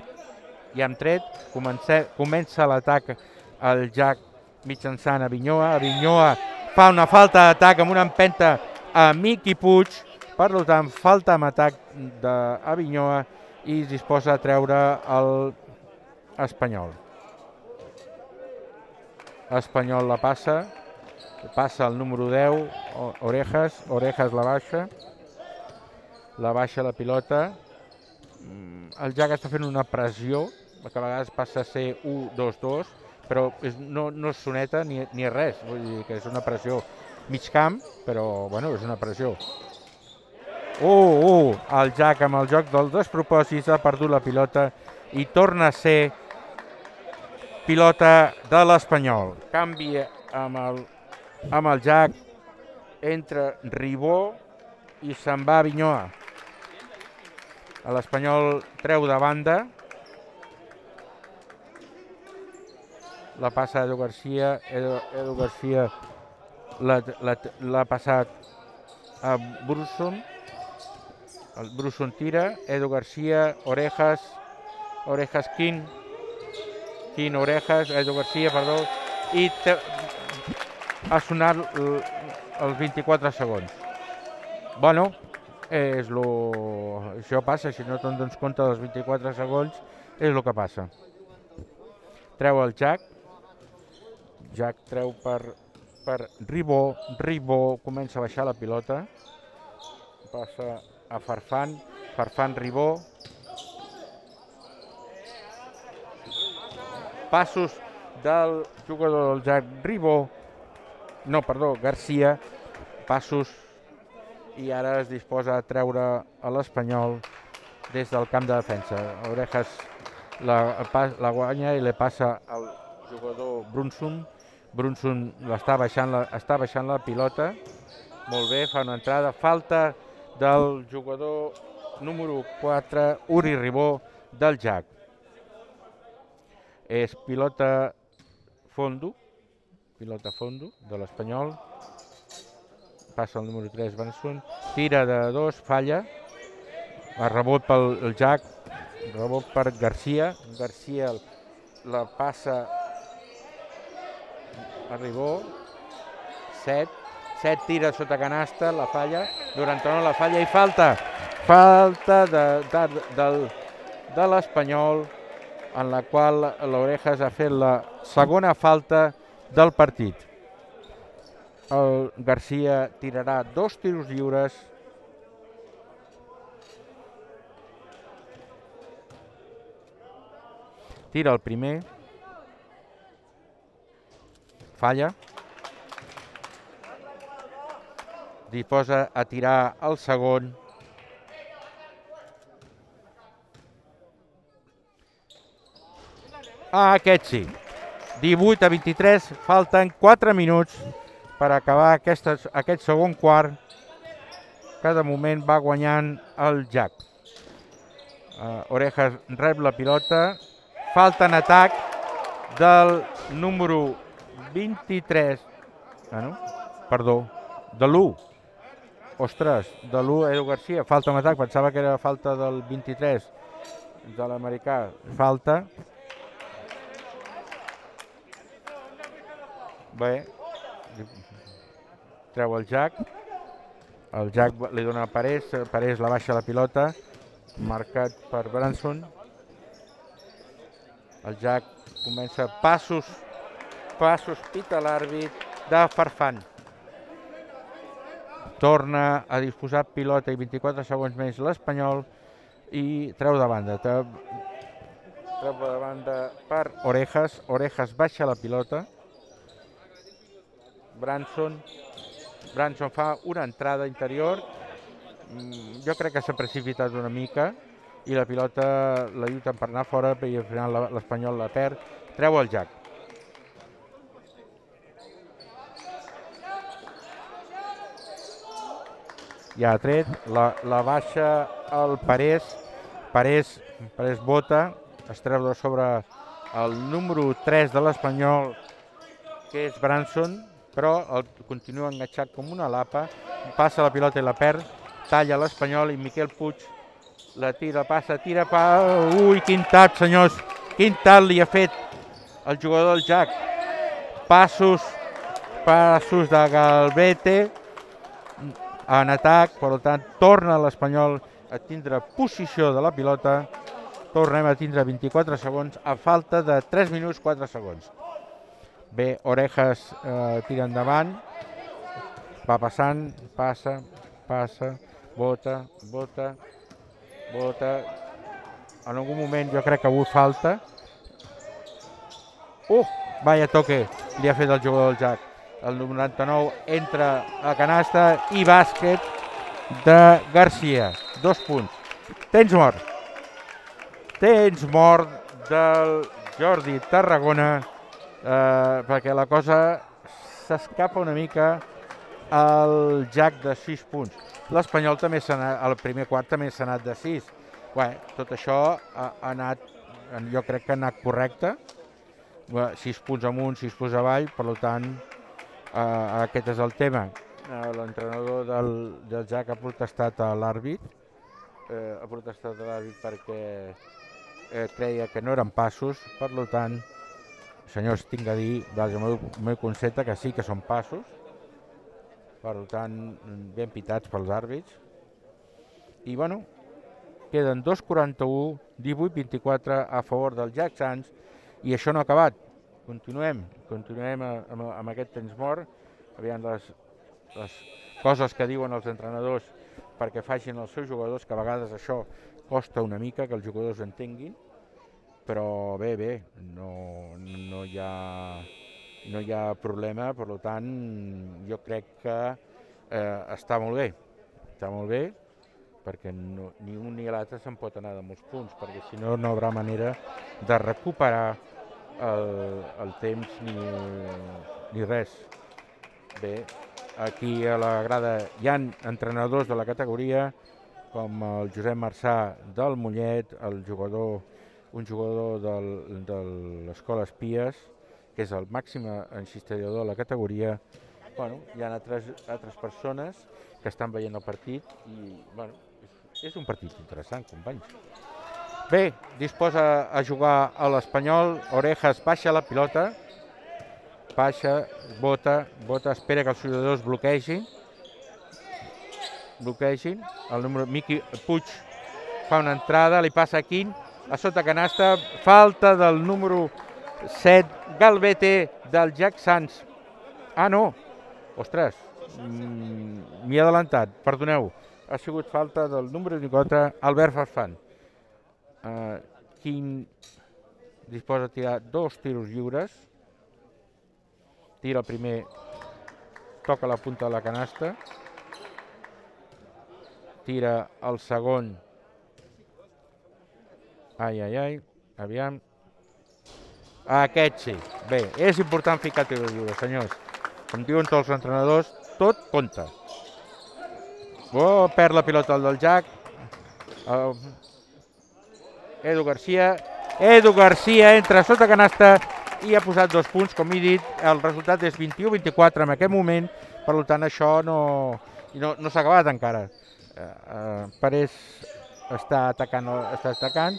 i amb tret comença, comença l'atac el Jack mitjançant a Vinyoa. A Vinyoa fa una falta d'atac amb una empenta a Miqui Puig, per tant, falta amb atac de Vinyoa i es disposa a treure el Espanyol. Espanyol la passa, passa el número 10, O- Orejas, Orejas la baixa, la baixa la pilota, Mm, el Jack està fent una pressió, que a vegades passa a ser 1-2-2, però és, no, no és soneta ni, ni res, vull dir que és una pressió mig camp, però bueno, és una pressió. Uh, uh, el Jack amb el joc dels despropòsits ha perdut la pilota i torna a ser pilota de l'Espanyol. Canvi amb el, amb el Jack, entra Ribó i se'n va a Vinyoa. L'Espanyol treu de banda. La passa Edu Garcia. Edu, Edu Garcia l'ha passat a Brusson. El Brusson tira. Edu Garcia, Orejas, Orejas King. King Orejas, Edu Garcia, perdó. I ha sonat els 24 segons. Bueno, és lo... això passa, si no te'n dones compte dels 24 segons, és el que passa. Treu el Jack, Jack treu per, per Ribó, Ribó comença a baixar la pilota, passa a Farfan, Farfan Ribó, passos del jugador del Jack Ribó, no, perdó, Garcia, passos i ara es disposa a treure a l'Espanyol des del camp de defensa. Orejas la, la guanya i le passa al jugador Brunson. Brunson l'està baixant, la, està baixant la pilota. Molt bé, fa una entrada. Falta del jugador número 4, Uri Ribó, del Jack. És pilota fondo, pilota fondo de l'Espanyol passa el número 3 Benson, tira de dos, falla, Va rebot pel el Jack, rebot per Garcia. Garcia la passa a Ribó. Set. Set tira sota canasta, la falla. Durantona la falla i falta. Falta de, de, del, de l'Espanyol en la qual l'Orejas ha fet la segona falta del partit. El Garcia tirarà dos tiros lliures. Tira el primer. Falla. Disposa a tirar el segon. Ah, aquest sí. 18 a 23, falten 4 minuts per acabar aquestes, aquest segon quart que de moment va guanyant el Jack. Uh, Orejas rep la pilota, falta en atac del número 23, ah, no? perdó, de l'1. Ostres, de l'1 Edu Garcia, falta en atac, pensava que era falta del 23 de l'americà, falta. Bé, treu el Jack, el Jack li dona a Parés, Parés la baixa la pilota, marcat per Branson. El Jack comença passos, passos, pita l'àrbit de Farfan. Torna a disposar pilota i 24 segons més l'Espanyol i treu de banda. Treu, treu de banda per Orejas. Orejas baixa la pilota. Branson. Branson fa una entrada interior. Mm, Jo crec que s'ha precipitat una mica i la pilota la lluiten per anar fora i al final l'Espanyol la perd. Treu el Jack. Ja ha tret, la, la baixa el Parés, Parés, Parés bota, es treu de sobre el número 3 de l'Espanyol, que és Branson, però el continua enganxat com una lapa, passa la pilota i la perd, talla l'Espanyol i Miquel Puig la tira, passa, tira, pa... Ui, quin tap, senyors! Quin tap li ha fet el jugador del Jack. Passos, passos de Galvete en atac, per tant, torna l'Espanyol a tindre posició de la pilota. Tornem a tindre 24 segons a falta de 3 minuts 4 segons. Bé, Orejas eh, tira endavant, va passant, passa, passa, bota, bota, bota. En algun moment jo crec que avui falta. Uh, vaya toque li ha fet el jugador del Jack. El número 99 entra a canasta i bàsquet de Garcia. Dos punts. Tens mort. Tens mort del Jordi Tarragona eh, perquè la cosa s'escapa una mica al Jack de 6 punts. L'Espanyol també s'ha anat, al primer quart també s'ha anat de 6. Bé, tot això ha, ha anat, jo crec que ha anat correcte. 6 punts amunt, 6 punts avall, per tant, eh, aquest és el tema. Eh, L'entrenador del, del Jack ha protestat a l'àrbit, eh, ha protestat a l'àrbit perquè eh, creia que no eren passos, per tant, senyors, tinc a dir, del meu, meu concepte, que sí que són passos, per tant, ben pitats pels àrbits. I, bueno, queden 2'41, 18-24 a favor del Jack Sands, i això no ha acabat. Continuem, continuem amb, amb aquest temps mort, aviam les, les coses que diuen els entrenadors perquè facin els seus jugadors, que a vegades això costa una mica que els jugadors entenguin, però bé, bé, no, no, hi, ha, no hi ha problema, per tant, jo crec que eh, està molt bé, està molt bé, perquè no, ni un ni l'altre se'n pot anar de molts punts, perquè si no, no hi haurà manera de recuperar el, el temps ni, ni res. Bé, aquí a la grada hi han entrenadors de la categoria, com el Josep Marçà del Mollet, el jugador, un jugador del, de l'Escola Espies, que és el màxim encistador de la categoria. Bueno, hi ha altres, altres persones que estan veient el partit i bueno, és, És un partit interessant, companys. Bé, disposa a jugar a l'Espanyol, Orejas baixa la pilota, baixa, bota, bota, espera que els jugadors bloquegin, bloquegin, el número Miqui Puig fa una entrada, li passa a Quint, a sota canasta, falta del número 7, Galvete, del Jack Sanz. Ah, no, ostres, mm, m'hi he adelantat, perdoneu, ha sigut falta del número 24, Albert Farfan. Uh, Quint disposa a tirar dos tiros lliures, tira el primer, toca la punta de la canasta, tira el segon, ai, ai, ai, aviam, aquest sí, bé, és important ficar tiros lliures, senyors, com diuen tots els entrenadors, tot compta. Oh, perd la pilota el del Jack, uh, Edu Garcia, Edu Garcia entra sota canasta i ha posat dos punts, com he dit, el resultat és 21-24 en aquest moment, per tant això no, no, no s'ha acabat encara. Uh, uh, Parés està atacant, està atacant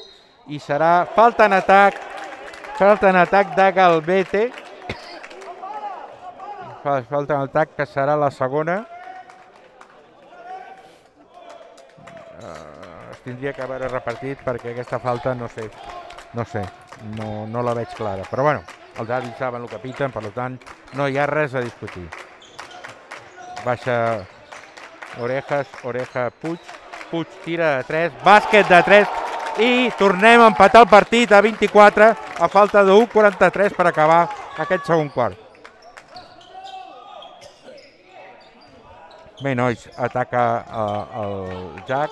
i serà falta en atac, falta en atac de Galvete, Fa- falta en atac que serà la segona. Uh, es tindria que haver repartit perquè aquesta falta no sé, no sé, no, no la veig clara. Però bueno, els àrbits saben el que piten, per tant, no hi ha res a discutir. Baixa Orejas, Oreja Puig, Puig tira de 3, bàsquet de 3 i tornem a empatar el partit a 24 a falta de 1'43 per acabar aquest segon quart. Bé, nois, ataca uh, el Jack.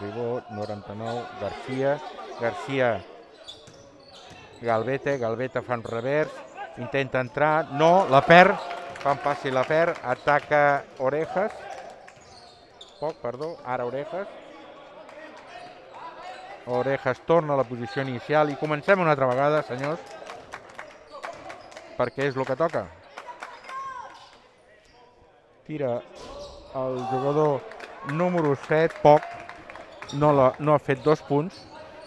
Ribot, 99, Garcia. Garcia, Galvete, Galvete fa un revers, intenta entrar, no, la perd, fa un passi la perd, ataca Orejas. Poc, perdó, ara Orejas. Orejas torna a la posició inicial i comencem una altra vegada, senyors, perquè és el que toca. Tira el jugador número 7, poc, no, la, no ha fet dos punts,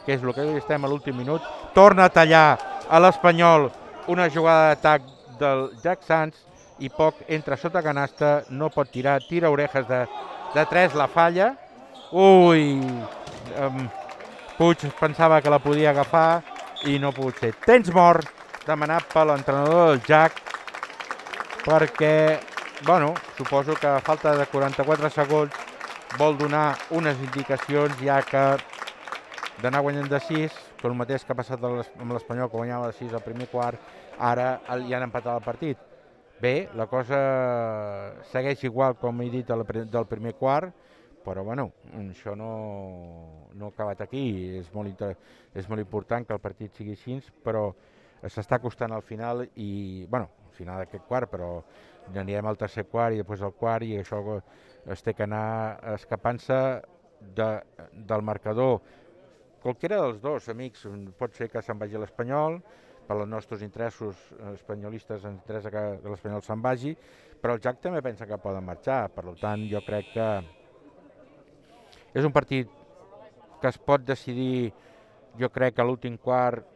que és el que estem a l'últim minut. Torna a tallar a l'Espanyol una jugada d'atac del Jack Sanz i poc entra sota canasta, no pot tirar, tira orejes de, de 3, la falla. Ui, um, Puig pensava que la podia agafar i no ha pogut ser. Temps mort demanat per l'entrenador del Jack perquè, bueno, suposo que a falta de 44 segons vol donar unes indicacions ja que d'anar guanyant de 6, que el mateix que ha passat amb l'Espanyol, que guanyava de 6 al primer quart, ara ja han empatat el partit. Bé, la cosa segueix igual, com he dit, del pri- del primer quart, però bueno, això no, no ha acabat aquí. És molt, inter... és molt important que el partit sigui així, però s'està costant al final i, bueno, al final d'aquest quart, però anirem al tercer quart i després al quart i això es té que anar escapant-se de, del marcador. Qualquera dels dos, amics, pot ser que se'n vagi l'Espanyol, per als nostres interessos eh, espanyolistes ens interessa que l'Espanyol se'n vagi, però el Jack també pensa que poden marxar, per tant jo crec que és un partit que es pot decidir, jo crec que l'últim quart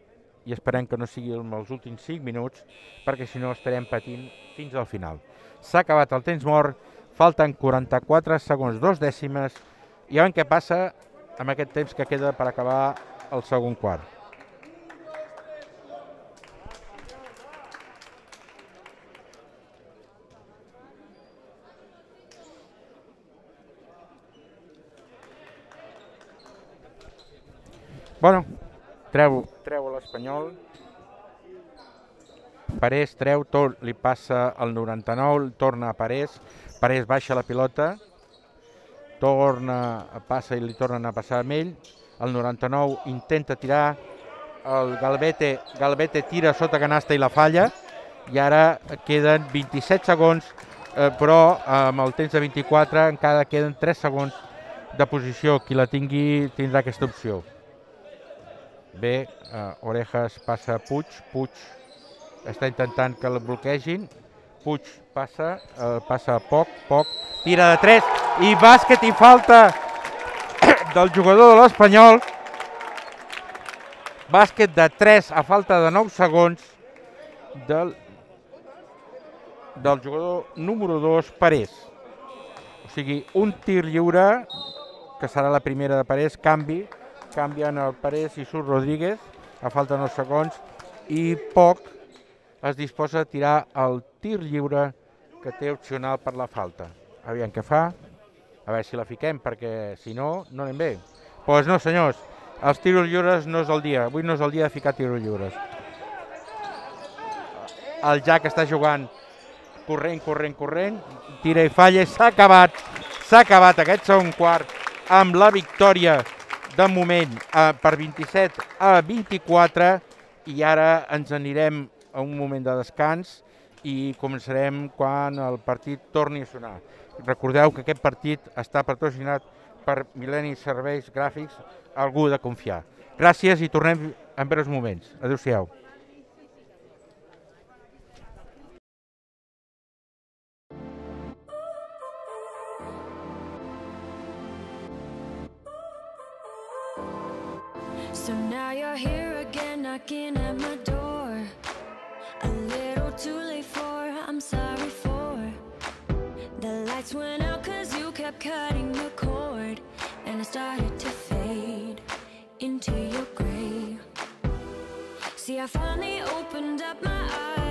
i esperem que no sigui en els últims 5 minuts, perquè si no estarem patint fins al final. S'ha acabat el temps mort, falten 44 segons, dos dècimes, i a veure què passa amb aquest temps que queda per acabar el segon quart. Bueno, treu, treu l'Espanyol. Parés treu, tot, li passa el 99, torna a Parés. Parés baixa la pilota, torna, passa i li tornen a passar amb ell. El 99 intenta tirar, el Galvete, Galvete tira sota canasta i la falla. I ara queden 27 segons, eh, però amb el temps de 24 encara queden 3 segons de posició. Qui la tingui tindrà aquesta opció. Bé, uh, Orejas passa a Puig, Puig està intentant que el bloquegin, Puig passa, eh, passa poc, poc, tira de 3 i bàsquet i falta del jugador de l'Espanyol. Bàsquet de 3 a falta de 9 segons del, del jugador número 2, Parés. O sigui, un tir lliure, que serà la primera de Parés, canvi, canvien el Parés i surt Rodríguez, a falta de 9 segons, i poc es disposa a tirar el tir lliure que té opcional per la falta. Aviam què fa, a veure si la fiquem, perquè si no, no anem bé. Doncs pues no, senyors, els tiros lliures no és el dia, avui no és el dia de ficar tiros lliures. El Jack està jugant corrent, corrent, corrent, tira i falla s'ha acabat, s'ha acabat aquest segon quart amb la victòria de moment eh, per 27 a 24 i ara ens anirem a un moment de descans i començarem quan el partit torni a sonar. Recordeu que aquest partit està patrocinat per Millenni Serveis Gràfics, algú de confiar. Gràcies i tornem en breus moments. Adéu-siau.
Now you're here again, knocking at my door. A little too late for, I'm sorry for. The lights went out cause you kept cutting the cord. And I started to fade into your gray. See, I finally opened up my eyes.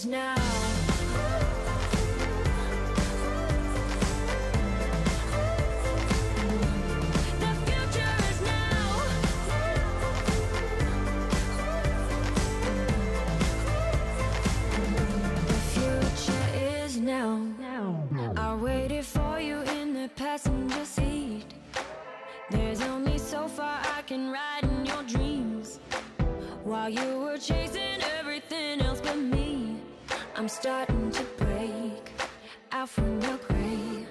Is now. The future is now. Now I waited for you in the passenger seat. There's only so far I can ride in your dreams. While you were chasing starting to break out from your gray.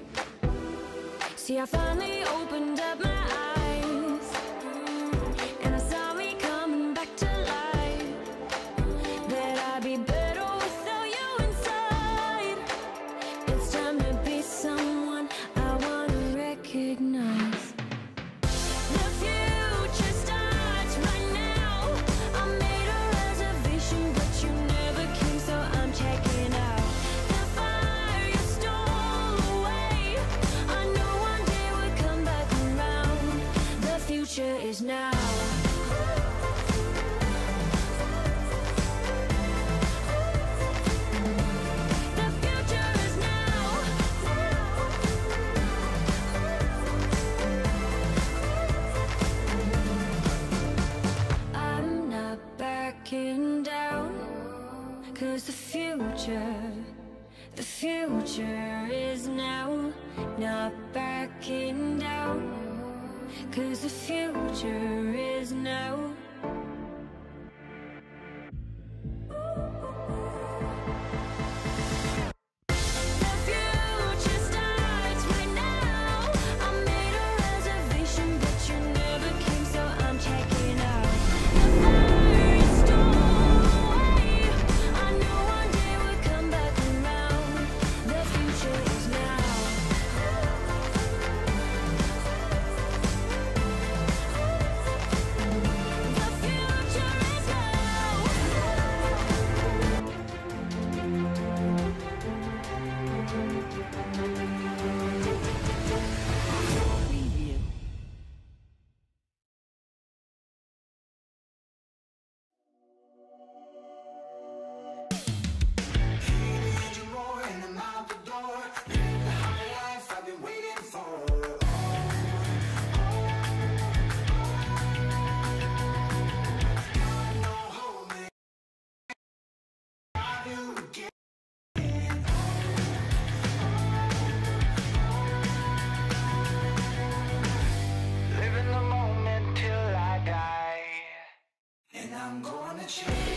See, I finally opened up my
change.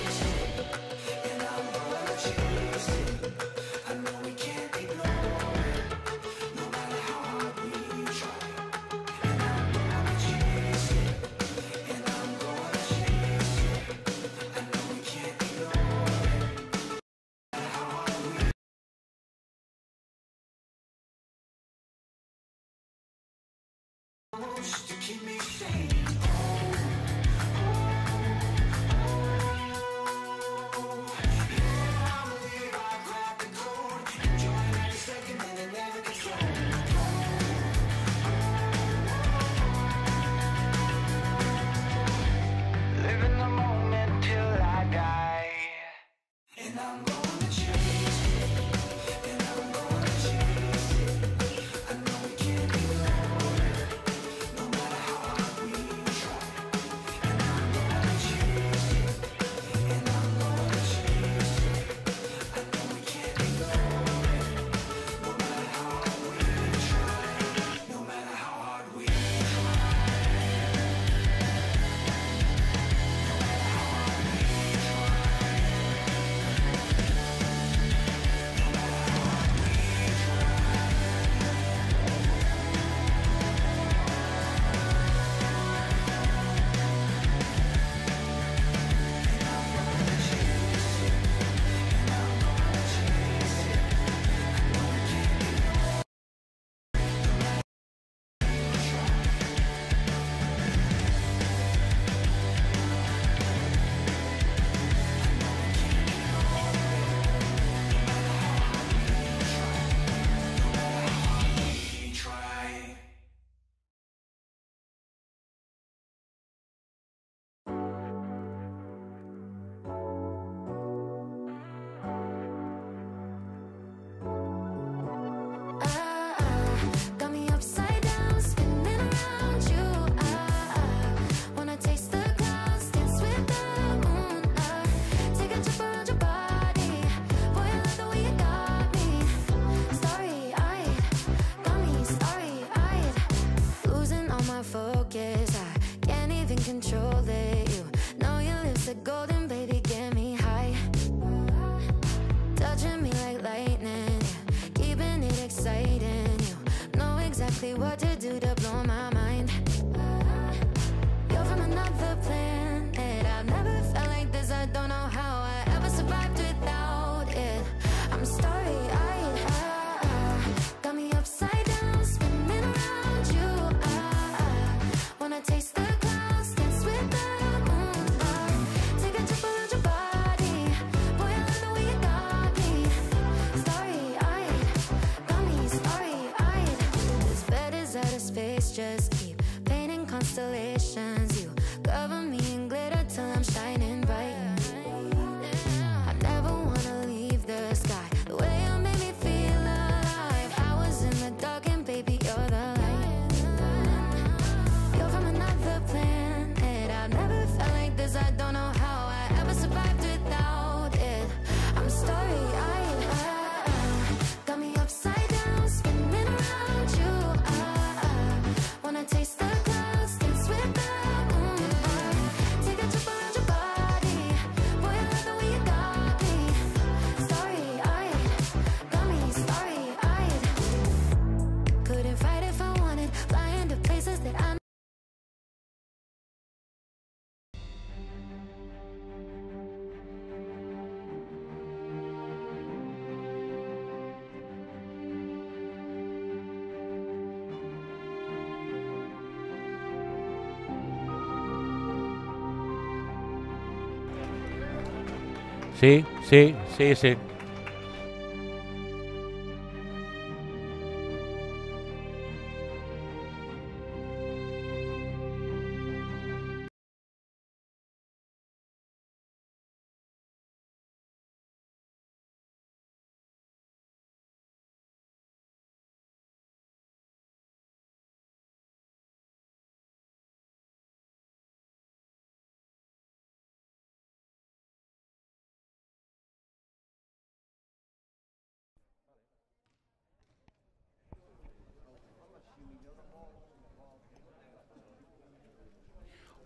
Sí, sí, sí, sí.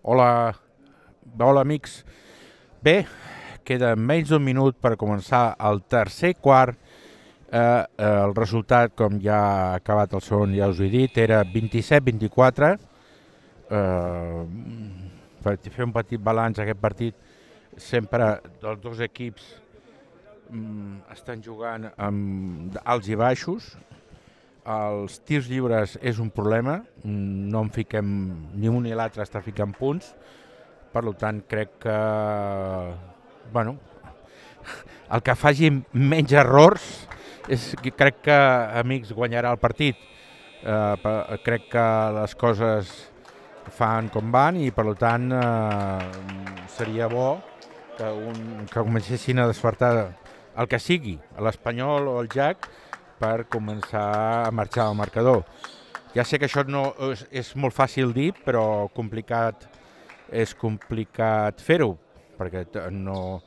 Hola, hola amics. Bé, queda menys d'un minut per començar el tercer quart. Eh, eh, el resultat, com ja ha acabat el segon, ja us ho he dit, era 27-24. Eh, fer un petit balanç aquest partit, sempre dels dos equips mm, estan jugant amb alts i baixos. Els tirs lliures és un problema, no en fiquem, ni un ni l'altre està ficant punts, per tant crec que, bueno, el que faci menys errors és, crec que Amics guanyarà el partit. Eh, crec que les coses fan com van i per tant eh, seria bo que, un, que comencessin a despertar el que sigui, l'Espanyol o el Jack, per començar a marxar al marcador. Ja sé que això no és, és molt fàcil dir, però complicat és complicat fer-ho, perquè no,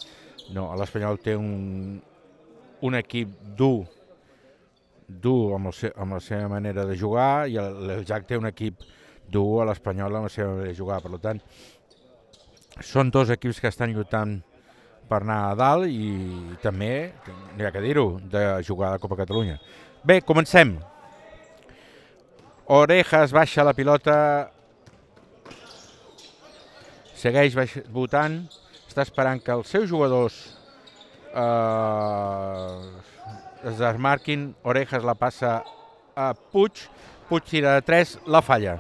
no, l'Espanyol té un, un equip dur, dur amb, el amb la seva manera de jugar i el, el Jack té un equip dur a l'Espanyol amb la seva manera de jugar. Per tant, són dos equips que estan lluitant per anar a dalt i també, n'hi ha que dir-ho, de jugar a la Copa Catalunya. Bé, comencem. Orejas baixa la pilota, segueix baix, votant, està esperant que els seus jugadors eh, es desmarquin, Orejas la passa a Puig, Puig tira de 3, la falla.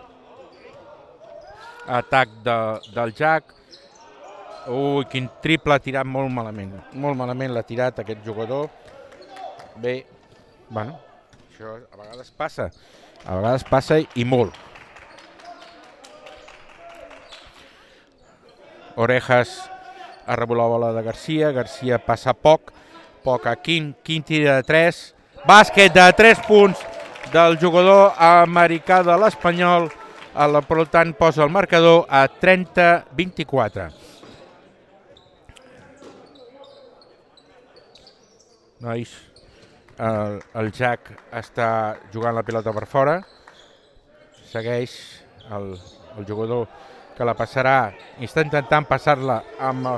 Atac de, del Jack, Ui, quin triple ha tirat molt malament. Molt malament l'ha tirat aquest jugador. Bé, bueno, això a vegades passa. A vegades passa i molt. Orejas rebut la bola de Garcia, Garcia passa poc, poc a Quin, Quin tira de 3, bàsquet de 3 punts del jugador americà de l'Espanyol, a per tant posa el marcador a 30-24. Nois, el, el Jack està jugant la pilota per fora, segueix el, el jugador que la passarà, està intentant passar-la amb,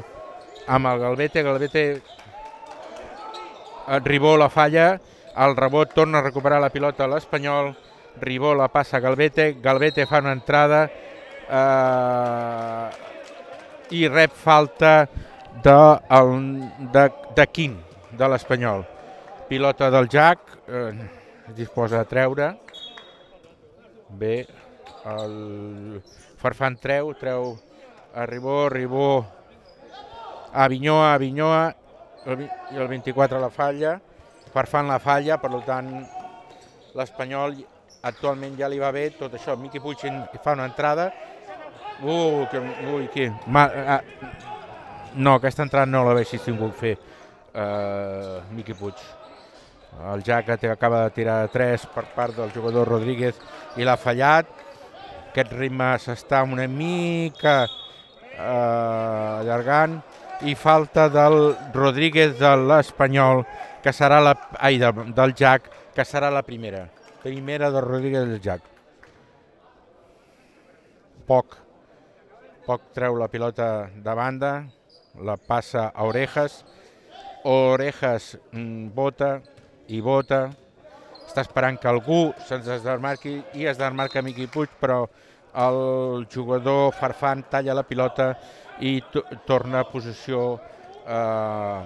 amb el Galvete, Galvete eh, Ribó la falla, el rebot torna a recuperar la pilota l'Espanyol, Ribó la passa a Galvete, Galvete fa una entrada eh, i rep falta de, el, de, de King, de l'Espanyol. Pilota del Jack, eh, disposa a treure. Bé, el Farfan treu, treu a Ribó, Ribó a Vinyoa, a Vinyoa, i el 24 la falla, Farfan la falla, per tant l'Espanyol actualment ja li va bé tot això. Miqui Puig fa una entrada, Uh, que, ui, qui? Ma, ah, no, aquesta entrada no l'haguessis tingut fer uh, Miqui Puig. El Jaca té- acaba de tirar 3 per part del jugador Rodríguez i l'ha fallat. Aquest ritme s'està una mica uh, allargant i falta del Rodríguez de l'Espanyol, que serà la, ai, de, del Jack, que serà la primera. Primera de Rodríguez del Jack. Poc, poc treu la pilota de banda, la passa a Orejas, Orejas mm, bota i bota, està esperant que algú se'ns desmarqui i es desmarca Miqui Puig, però el jugador Farfan talla la pilota i to torna a posició eh,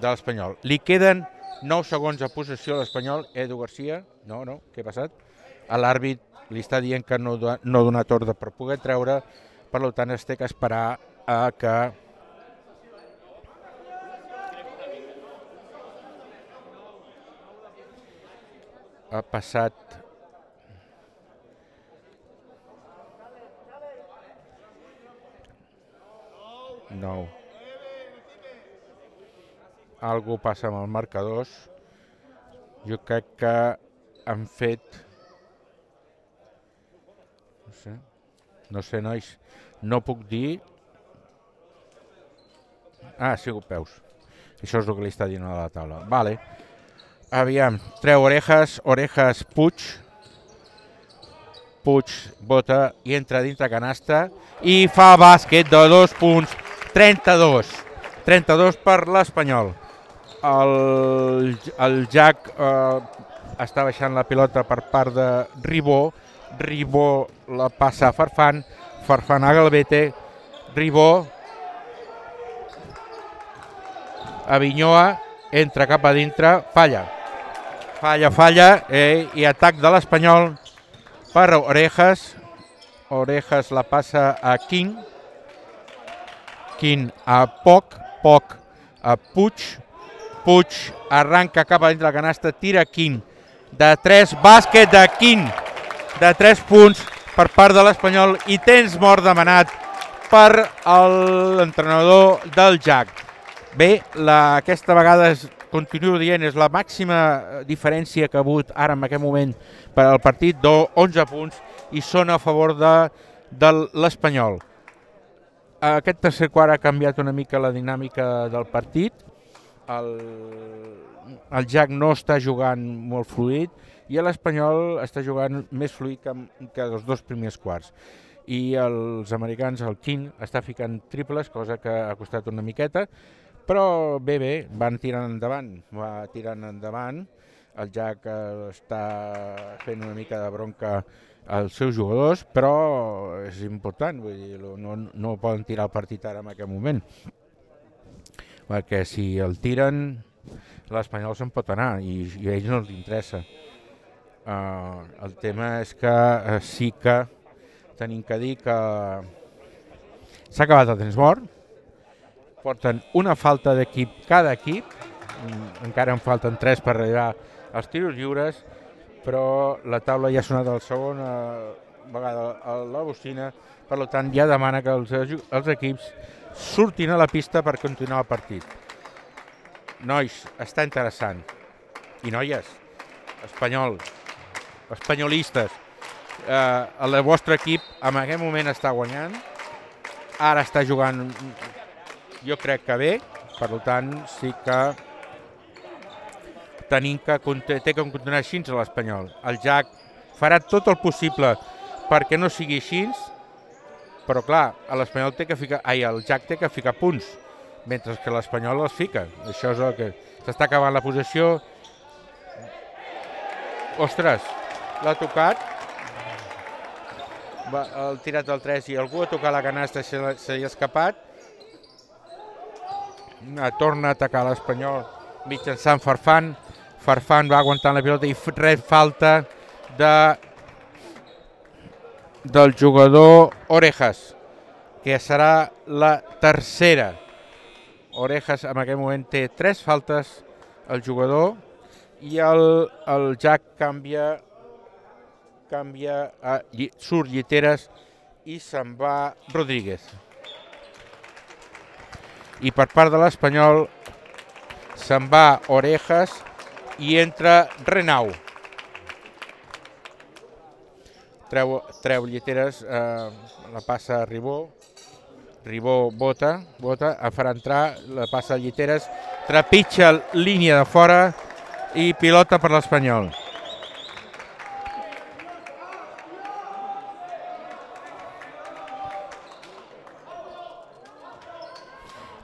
de l'Espanyol. Li queden 9 segons a de l'Espanyol. Edu Garcia, no, no, què ha passat? A l'àrbit li està dient que no, no ha donat ordre per poder treure, per tant es té que esperar a que ha passat nou. Algú passa amb el marcadors jo crec que han fet no sé. No sé nois. No puc dir ah, ha sigut peus. Això és el que li està dient a la taula. Vale Aviam, treu orejas, orejas Puig, Puig bota i entra dintre canasta i fa bàsquet de dos punts, 32, 32 per l'Espanyol. El, el Jack eh, està baixant la pilota per part de Ribó, Ribó la passa a Farfan, Farfan a Galvete, Ribó. A Vinyoa, entra cap a dintre, falla. Falla, falla, eh, i atac de l'Espanyol per Orejas. Orejas la passa a King. King a Poc, Poc a Puig. Puig arranca cap a dintre la canasta, tira King de 3, bàsquet de King de 3 punts per part de l'Espanyol i temps mort demanat per l'entrenador del Jack. Bé, la, aquesta vegada és, continuo dient, és la màxima eh, diferència que ha hagut ara en aquest moment per al partit d'11 punts i són a favor de, de l'Espanyol. Aquest tercer quart ha canviat una mica la dinàmica del partit. El, el Jack no està jugant molt fluid i l'Espanyol està jugant més fluid que, que els dos primers quarts. I els americans, el King, està ficant triples, cosa que ha costat una miqueta, però bé, bé, van tirant endavant, va tirant endavant. El Jack eh, està fent una mica de bronca als seus jugadors, però és important, vull dir, no, no poden tirar el partit ara en aquest moment. Perquè si el tiren, l'Espanyol se'n pot anar i, i a ells no els interessa. Uh, el tema és que uh, sí que tenim que dir que s'ha acabat el temps mort, porten una falta d'equip cada equip, mm, encara en falten tres per arribar als tiros lliures, però la taula ja ha sonat la segona vegada a la bocina, per tant ja demana que els, els equips surtin a la pista per continuar el partit. Nois, està interessant. I noies, espanyol, espanyolistes, eh, el vostre equip en aquest moment està guanyant, ara està jugant jo crec que bé, per tant sí que tenim que, té que continuar així a l'Espanyol. El Jack farà tot el possible perquè no sigui així, però clar, l'Espanyol té que ficar, ai, el Jack té que ficar punts, mentre que l'Espanyol els fica. Això és el que... S'està acabant la possessió. Ostres, l'ha tocat. Va, el tirat del 3 i algú ha tocat la canasta i se l'ha- escapat. Ah, Torna a atacar l'Espanyol mitjançant Farfan. Farfan va aguantant la pilota i rep falta de del jugador Orejas, que serà la tercera. Orejas en aquest moment té tres faltes el jugador i el, el Jack canvia canvia a surt Lliteres i se'n va Rodríguez. I per part de l'Espanyol se'n va Orejas i entra Renau. Treu, treu Lliteres, eh, la passa a Ribó, Ribó bota, bota, a farà entrar, la passa a Lliteres, trepitja línia de fora i pilota per l'Espanyol.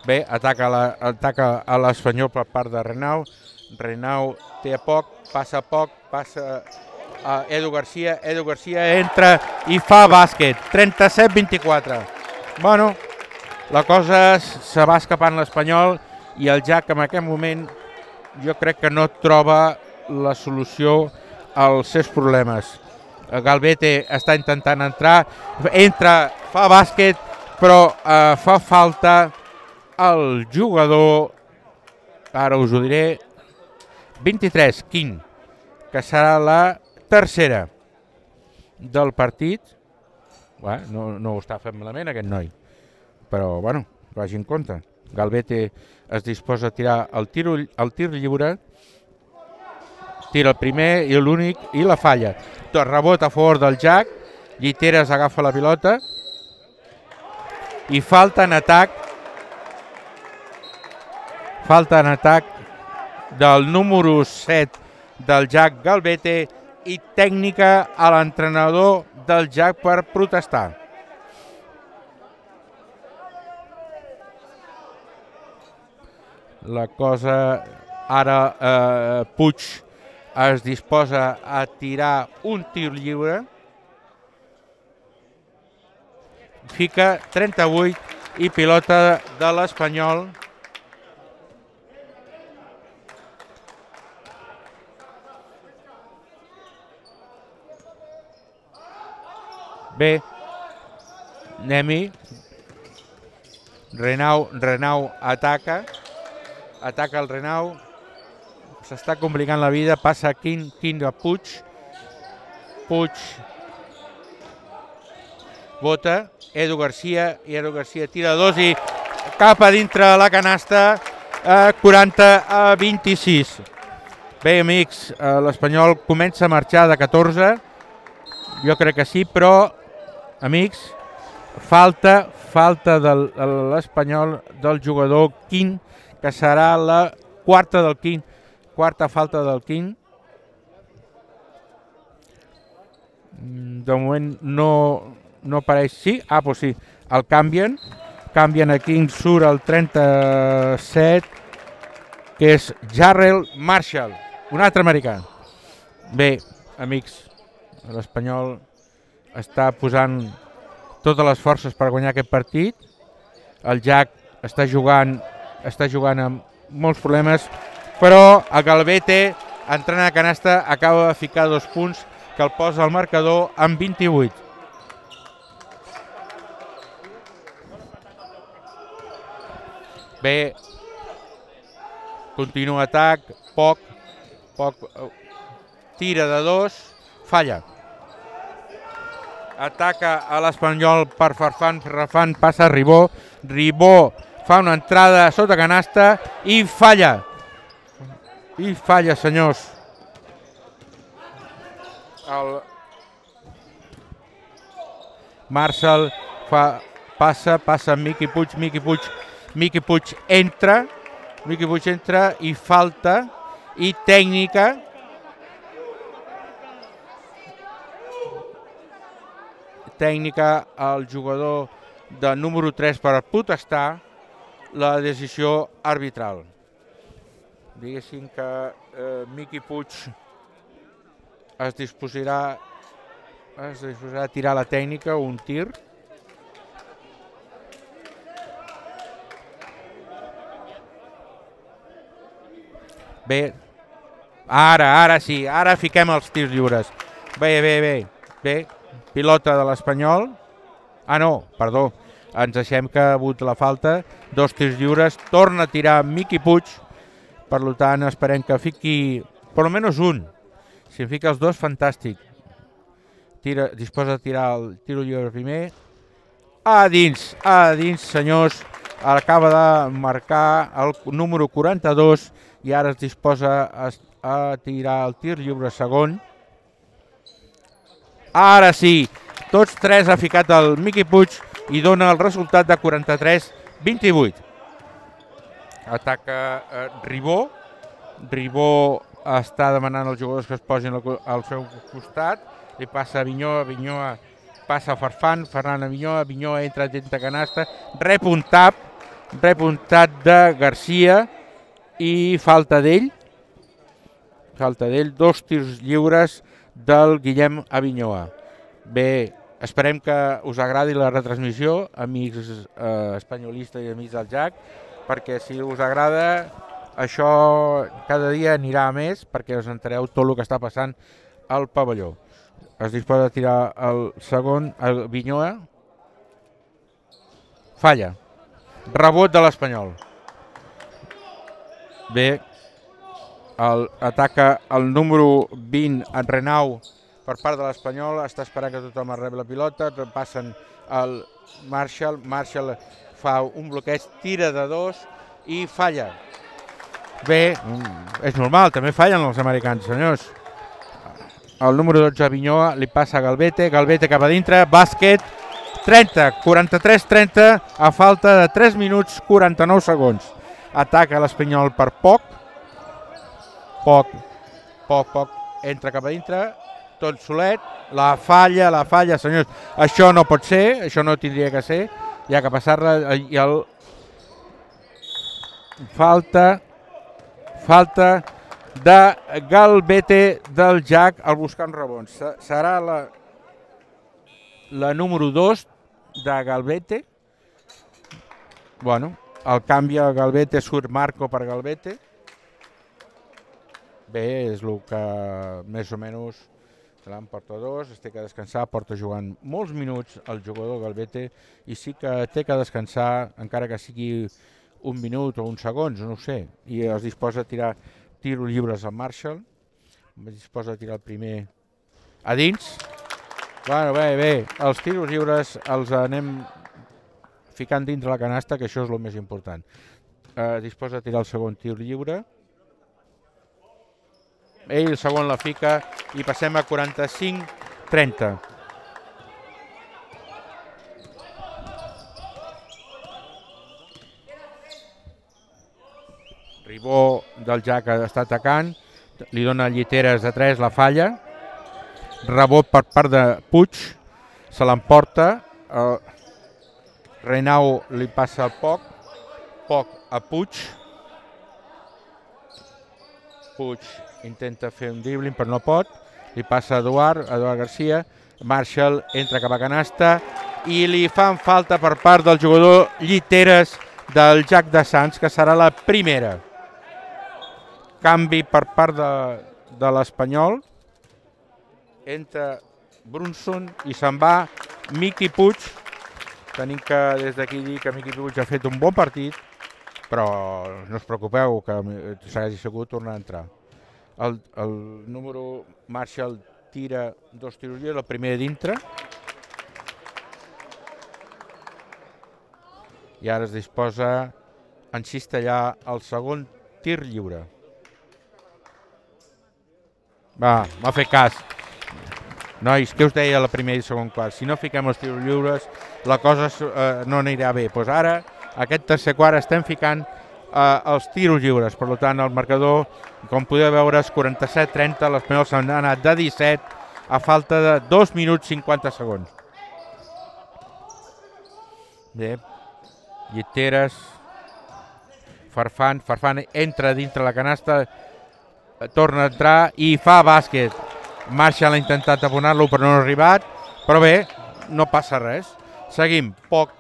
Bé, ataca, a l'Espanyol per part de Renau. Renau té a poc, passa a poc, passa a Edu Garcia. Edu Garcia entra i fa bàsquet. 37-24. Bueno, la cosa se va escapant l'Espanyol i el Jack en aquest moment jo crec que no troba la solució als seus problemes. El Galvete està intentant entrar, entra, fa bàsquet, però eh, fa falta el jugador, ara us ho diré, 23, Quim, que serà la tercera del partit. Bé, no, no ho està fent malament aquest noi, però bueno, vagi en compte. Galvete es disposa a tirar el tir, el tir lliure, tira el primer i l'únic i la falla. Tot rebot a favor del Jack, Lliteres agafa la pilota i falta en atac falta en atac del número 7 del Jack Galvete i tècnica a l'entrenador del Jack per protestar. La cosa ara eh, Puig es disposa a tirar un tir lliure. Fica 38 i pilota de l'Espanyol Bé, anem-hi. Renau, Renau ataca. Ataca el Renau. S'està complicant la vida. Passa Quim, Quim a Puig. Puig vota. Edu Garcia. I Edu Garcia tira dos i cap a dintre la canasta. Eh, 40 a 26. Bé, amics, eh, l'Espanyol comença a marxar de 14. Jo crec que sí, però, amics, falta, falta de l'Espanyol del jugador Quim, que serà la quarta del Quim, quarta falta del Quim. Mm, De moment no, no apareix... Sí? Ah, doncs sí, el canvien. Canvien a King, surt el 37, que és Jarrell Marshall, un altre americà. Bé, amics, l'Espanyol està posant totes les forces per guanyar aquest partit. El Jack està jugant, està jugant amb molts problemes, però el Galvete, entrant a canasta, acaba de ficar dos punts que el posa al marcador amb 28. Bé, continua atac, poc, poc, tira de dos, falla. Ataca a l'Espanyol per Farfan, Farfan passa a Ribó, Ribó fa una entrada sota canasta i falla. I falla, senyors. El Marcel fa, passa, passa Miqui Puig, Miqui Puig, Miqui Puig entra, Miqui Puig entra i falta i tècnica tècnica al jugador de número 3 per protestar la decisió arbitral. Diguéssim que eh, Miqui Puig es disposarà, es disposarà a tirar la tècnica, un tir, Bé, ara, ara sí, ara fiquem els tirs lliures. Bé, bé, bé, bé, pilota de l'Espanyol. Ah, no, perdó, ens deixem que ha hagut la falta, dos tirs lliures, torna a tirar Miqui Puig, per tant esperem que fiqui per almenys un. Si en fica els dos, fantàstic. Tira, disposa de tirar el tiro lliure primer. A dins, a dins, senyors. Acaba de marcar el número 42 i ara es disposa a, a tirar el tir lliure segon. Ara sí, tots tres ha ficat el Miqui Puig i dona el resultat de 43-28. Ataca eh, Ribó. Ribó està demanant als jugadors que es posin al, seu costat. Li passa a Vinyó, Vinyó passa a Farfan, Ferran a Vinyó, Vinyó entra de canasta, rep un tap, rep un tap de Garcia i falta d'ell, falta d'ell, dos tirs lliures del Guillem Avinyoa. Bé, esperem que us agradi la retransmissió, amics eh, espanyolistes i amics del JAC, perquè si us agrada això cada dia anirà a més perquè us entereu tot el que està passant al pavelló. Es disposa a tirar el segon, el Vinyoa. Falla. Rebot de l'Espanyol. Bé, el, ataca el número 20, en Renau, per part de l'Espanyol. Està esperant que tothom rep la pilota. Passen el Marshall. Marshall fa un bloqueig, tira de dos i falla. Bé, mm, és normal, també fallen els americans, senyors. El número 12, Avinyoa, li passa a Galvete, Galvete cap a dintre, bàsquet, 30, 43-30, a falta de 3 minuts 49 segons. Ataca l'Espanyol per poc, poc, poc, poc, entra cap a dintre, tot solet, la falla, la falla, senyors. Això no pot ser, això no tindria que ser, hi ha que passar-la i el... Falta, falta de Galvete del Jack al buscant rebons. Se- Serà la, la número 2 de Galvete. Bueno, el canvi a Galvete surt Marco per Galvete. Bé, és el que més o menys l'han porta dos, es té que descansar, porta jugant molts minuts el jugador Galvete i sí que té que descansar, encara que sigui un minut o uns segons, no ho sé, i es disposa a tirar tiro lliures al Marshall, es disposa a tirar el primer a dins. Bueno, bé, bé, els tiros lliures els anem ficant dintre la canasta, que això és el més important. Eh, disposa a tirar el segon tir lliure. Ell el segon la fica i passem a 45-30. Ribó del Jack està atacant, li dona lliteres de 3, la falla. Rebot per part de Puig, se l'emporta. Eh, Renau li passa el poc, poc a Puig. Puig intenta fer un dribbling però no pot, li passa a Eduard, Eduard Garcia, Marshall entra cap a canasta i li fan falta per part del jugador Lliteres del Jack de Sants, que serà la primera. Canvi per part de, de l'Espanyol, entra Brunson i se'n va Miqui Puig, tenim que des d'aquí dir que Miqui Puig ha fet un bon partit, però no us preocupeu que s'hagi segut tornar a entrar. El, el número Marshall tira dos tiros lliures, el primer dintre. I ara es disposa a encistellar el segon tir lliure. Va, m'ha fet cas. Nois, què us deia la primera i segon quart? Si no fiquem els tiros lliures, la cosa eh, no anirà bé. Pues ara, aquest tercer quart, estem ficant els tiros lliures. Per tant, el marcador, com podeu veure, és 47-30. L'Espanyol s'han anat de 17 a falta de 2 minuts 50 segons. Bé, Lliteres, Farfan, Farfan entra dintre la canasta, torna a entrar i fa bàsquet. Marshall ha intentat abonar-lo però no ha arribat, però bé, no passa res. Seguim, poc,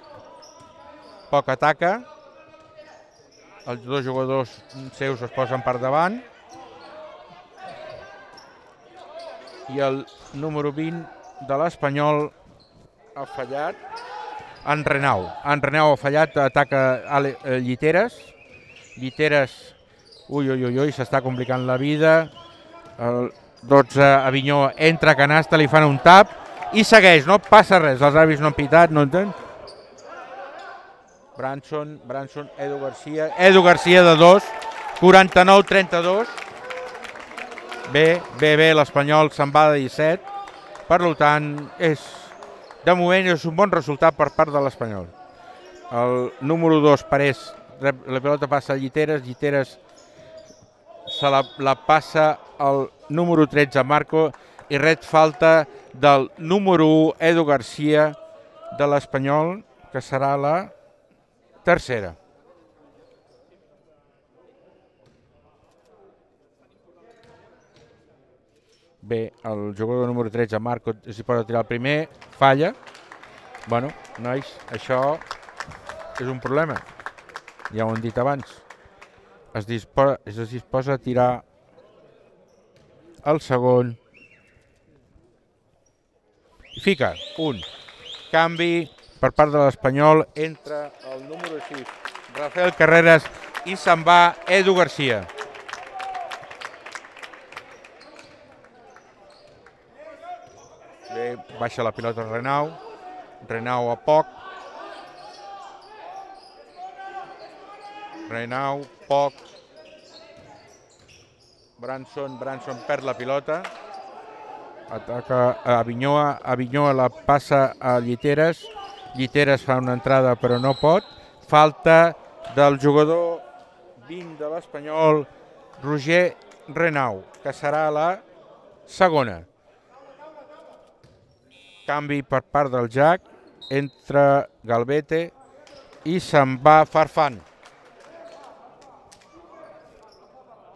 poc ataca, els dos jugadors seus es posen per davant i el número 20 de l'Espanyol ha fallat en Renau. En Renau ha fallat, ataca Ale, eh, Lliteres. Lliteres, ui, ui, ui, ui s'està complicant la vida. El 12, Avinyó entra a canasta, li fan un tap i segueix, no passa res. Els àrbits no han pitat, no entén. Branson, Branson, Edu Garcia. Edu Garcia de 2, 49-32. Bé, bé, bé, l'Espanyol se'n va de 17. Per tant, és, de moment és un bon resultat per part de l'Espanyol. El número 2, Parés, la pilota passa a Lliteres, Lliteres se la, la passa al número 13, Marco, i ret falta del número 1, Edu Garcia, de l'Espanyol, que serà la tercera. Bé, el jugador número 13, Marco, s'hi pot tirar el primer, falla. Bueno, nois, això és un problema. Ja ho hem dit abans. Es disposa, es disposa a tirar el segon. I fica, un. Canvi per part de l'Espanyol, entra el número 6, Rafael Carreras, i se'n va Edu Garcia. Bé, baixa la pilota Renau, Renau a poc, Renau, poc, Branson, Branson perd la pilota, ataca a Avinyoa, Avinyoa la passa a Lliteres, Lliteres fa una entrada però no pot, falta del jugador 20 de l'Espanyol, Roger Renau, que serà la segona. Canvi per part del Jack, entra Galvete i se'n va Farfan.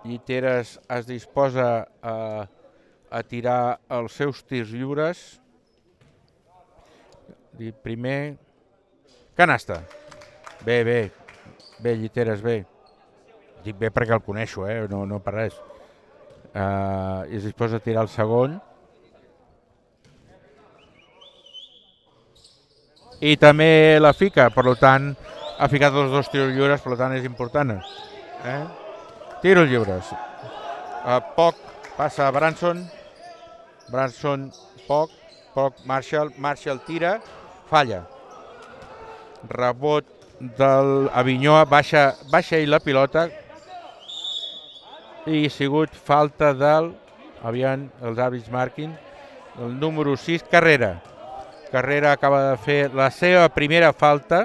Lliteres es disposa a, a tirar els seus tirs lliures. Di- Primer, canasta. Bé, bé, bé, Lliteres, bé. Dic bé perquè el coneixo, eh? no, no per res. Uh, I es disposa a tirar el segon. I també la fica, per tant, ha ficat els dos tiros lliures, per tant és important. Eh? Tiros lliures. A poc passa Branson. Branson poc, poc Marshall. Marshall tira, falla. Rebot del Avinyoa, baixa, baixa ell la pilota i ha sigut falta del, aviam, els àrbits marquin, el número 6, Carrera. Carrera acaba de fer la seva primera falta,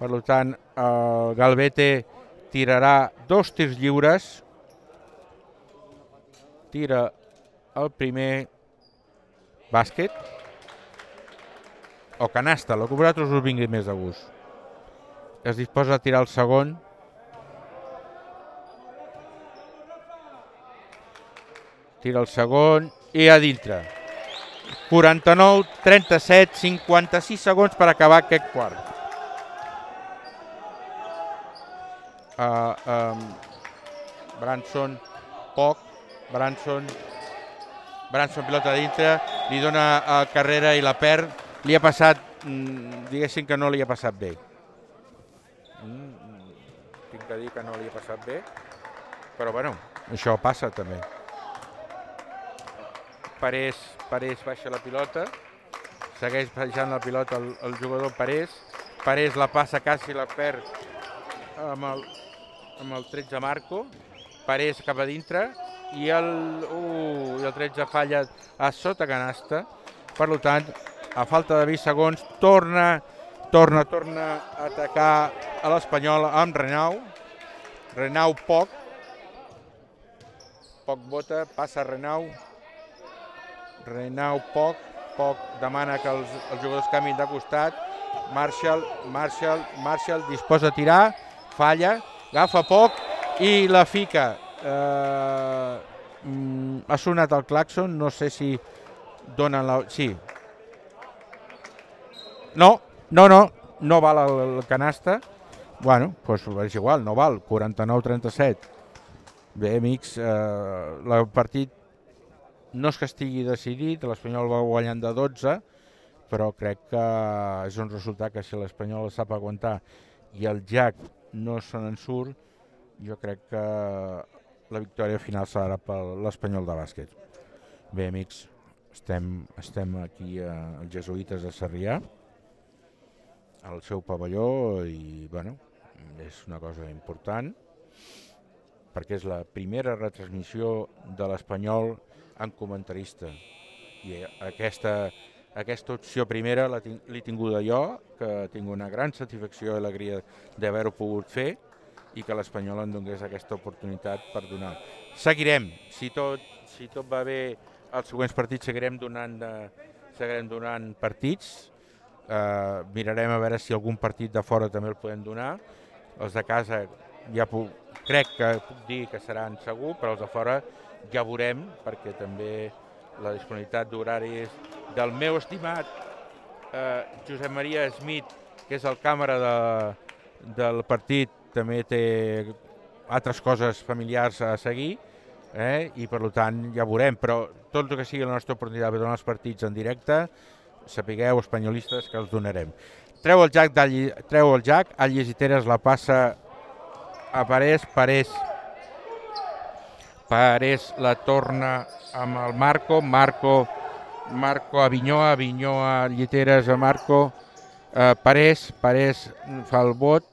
per tant, el Galvete tirarà dos tirs lliures, tira el primer bàsquet, o canasta, el que vosaltres us vingui més de gust. Es disposa a tirar el segon, tira el segon i a dintre. 49, 37, 56 segons per acabar aquest quart. Uh, um, Branson, poc, Branson, Branson pilota a dintre, li dona a carrera i la perd, li ha passat, mm, diguéssim que no li ha passat bé. Mm, tinc que dir que no li ha passat bé, però bueno, això passa també. Parés, Parés baixa la pilota, segueix baixant la pilota el, el jugador Parés, Parés la passa quasi la perd amb el, amb el 13 Marco, Parés cap a dintre i el, uh, i el 13 falla a sota canasta, per tant, a falta de 20 segons, torna, torna, torna a atacar a l'Espanyol amb Renau, Renau poc, poc bota, passa Renau, Renau poc, poc demana que els, els jugadors canvin de costat Marshall, Marshall, Marshall disposa a tirar, falla, agafa poc i la fica. Eh, mm, ha sonat el claxon, no sé si donen la... Sí. No, no, no, no val el, el canasta. Bueno, doncs és igual, no val, 49-37. Bé, amics, eh, el partit no és que estigui decidit, l'Espanyol va guanyant de 12, però crec que és un resultat que si l'Espanyol sap aguantar i el Jack no se n'en surt, jo crec que la victòria final serà per l'Espanyol de bàsquet. Bé, amics, estem, estem aquí als Jesuïtes de Sarrià, al seu pavelló, i bueno, és una cosa important, perquè és la primera retransmissió de l'Espanyol en comentarista. I aquesta, aquesta opció primera l'he tin- l'he tinguda jo, que tinc una gran satisfacció i alegria d'haver-ho pogut fer i que l'Espanyol em donés aquesta oportunitat per donar. Seguirem, si tot, si tot va bé, els següents partits seguirem donant, de, seguirem donant partits, eh, mirarem a veure si algun partit de fora també el podem donar, els de casa ja puc, crec que puc dir que seran segur, però els de fora ja veurem, perquè també la disponibilitat d'horaris del meu estimat eh, Josep Maria Smith, que és el càmera de, del partit, també té altres coses familiars a seguir, eh? i per tant ja veurem, però tot el que sigui la nostra oportunitat de donar els partits en directe, sapigueu, espanyolistes, que els donarem. Treu el jack, d'Alli- treu el jack, el Llegiteres la passa a Parés, Parés, Parés la torna amb el Marco, Marco, Marco Avinyó, Avinyó a Lliteres a Marco, eh, Parés, Parés fa el vot,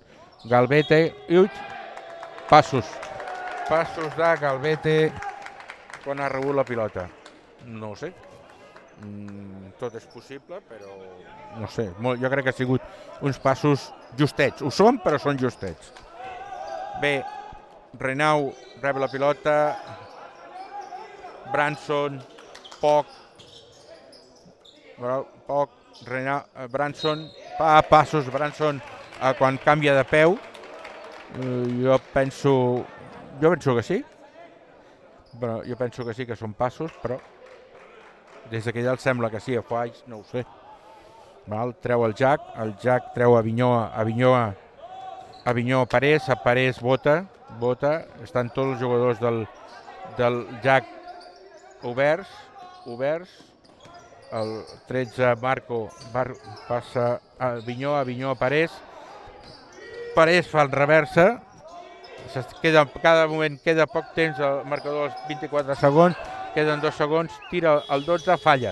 Galvete, i uix, passos, passos de Galvete quan ha rebut la pilota. No ho sé, mm, tot és possible, però no sé, molt, jo crec que ha sigut uns passos justets. Ho són, però són justets. Bé, Renau rep la pilota, Branson, poc, poc, Renau, eh, Branson, pa, passos, Branson, eh, quan canvia de peu, eh, jo penso, jo penso que sí, però jo penso que sí que són passos, però des que ja el sembla que sí, a Falls, no ho sé. Val? Treu el Jack, el Jack treu Avinyó, Avinyó, Avinyó a Parés, a Parés vota, vota, estan tots els jugadors del, del Jack oberts, oberts, el 13 Marco Bar, passa a Avinyó, Avinyó a Parés, Parés fa el reversa, queda, cada moment queda poc temps, el marcador als 24 segons, queden dos segons, tira el 12, falla.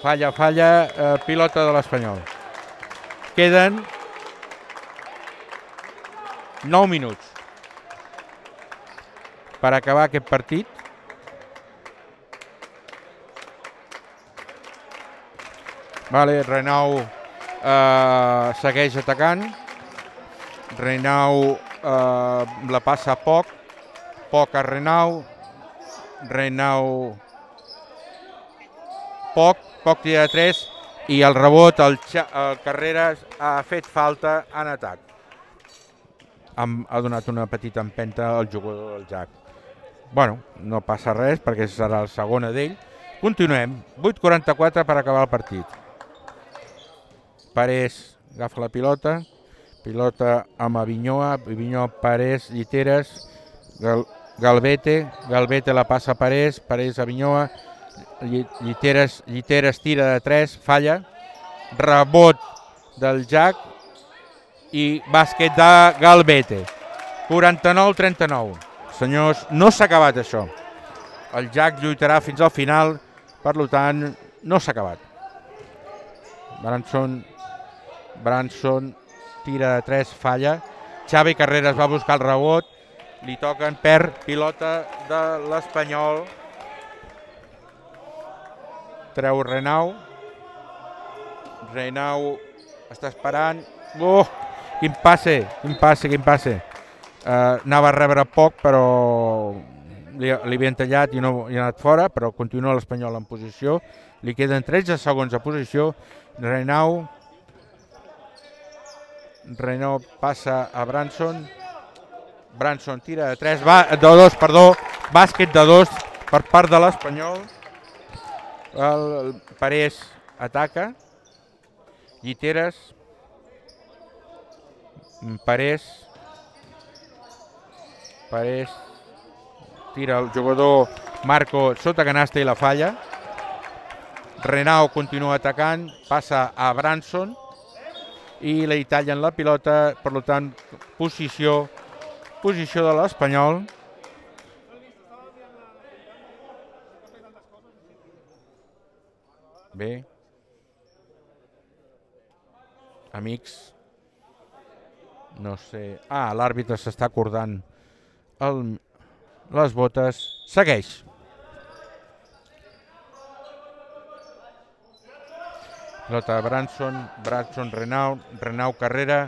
Falla, falla, eh, pilota de l'Espanyol. Queden 9 minuts per acabar aquest partit. Vale, Renau eh, segueix atacant. Renau eh, la passa poc, poc a Renau. Renau poc, poc tira de 3 i el rebot, el, el Carreras ha fet falta en atac. Am, ha donat una petita empenta al jugador del Jack. Bueno, no passa res perquè serà el segona d'ell. Continuem. 8.44 per acabar el partit. Parés agafa la pilota. Pilota amb Avinyoa. Avinyoa, Parés, Lliteres. Gal, Galvete. Galvete la passa a Parés. Parés, Avinyoa. Lli- Lliteres, Lliteres tira de 3, falla. Rebot del Jack i bàsquet de Galvete. 49-39. Senyors, no s'ha acabat això. El Jack lluitarà fins al final, per tant, no s'ha acabat. Branson, Branson tira de 3, falla. Xavi Carreras va buscar el rebot, li toquen, perd pilota de l'Espanyol. Treu Renau. Renau està esperant. Oh, quin passe, quin passe, quin passe. Uh, anava a rebre poc, però li, li havien tallat i no i ha anat fora, però continua l'Espanyol en posició. Li queden 13 segons a posició. Renau Renault passa a Branson. Branson tira de 3, va, de 2, perdó, bàsquet de 2 per part de l'Espanyol. El, Parés ataca. Lliteres. Parés. Parés. Tira el jugador Marco sota canasta i la falla. Renau continua atacant, passa a Branson i li tallen la pilota, per tant, posició, posició de l'Espanyol. Bé. Amics. No sé... Ah, l'àrbitre s'està acordant el, les botes. Segueix. Pilota Branson, Branson Renau, Renau Carrera,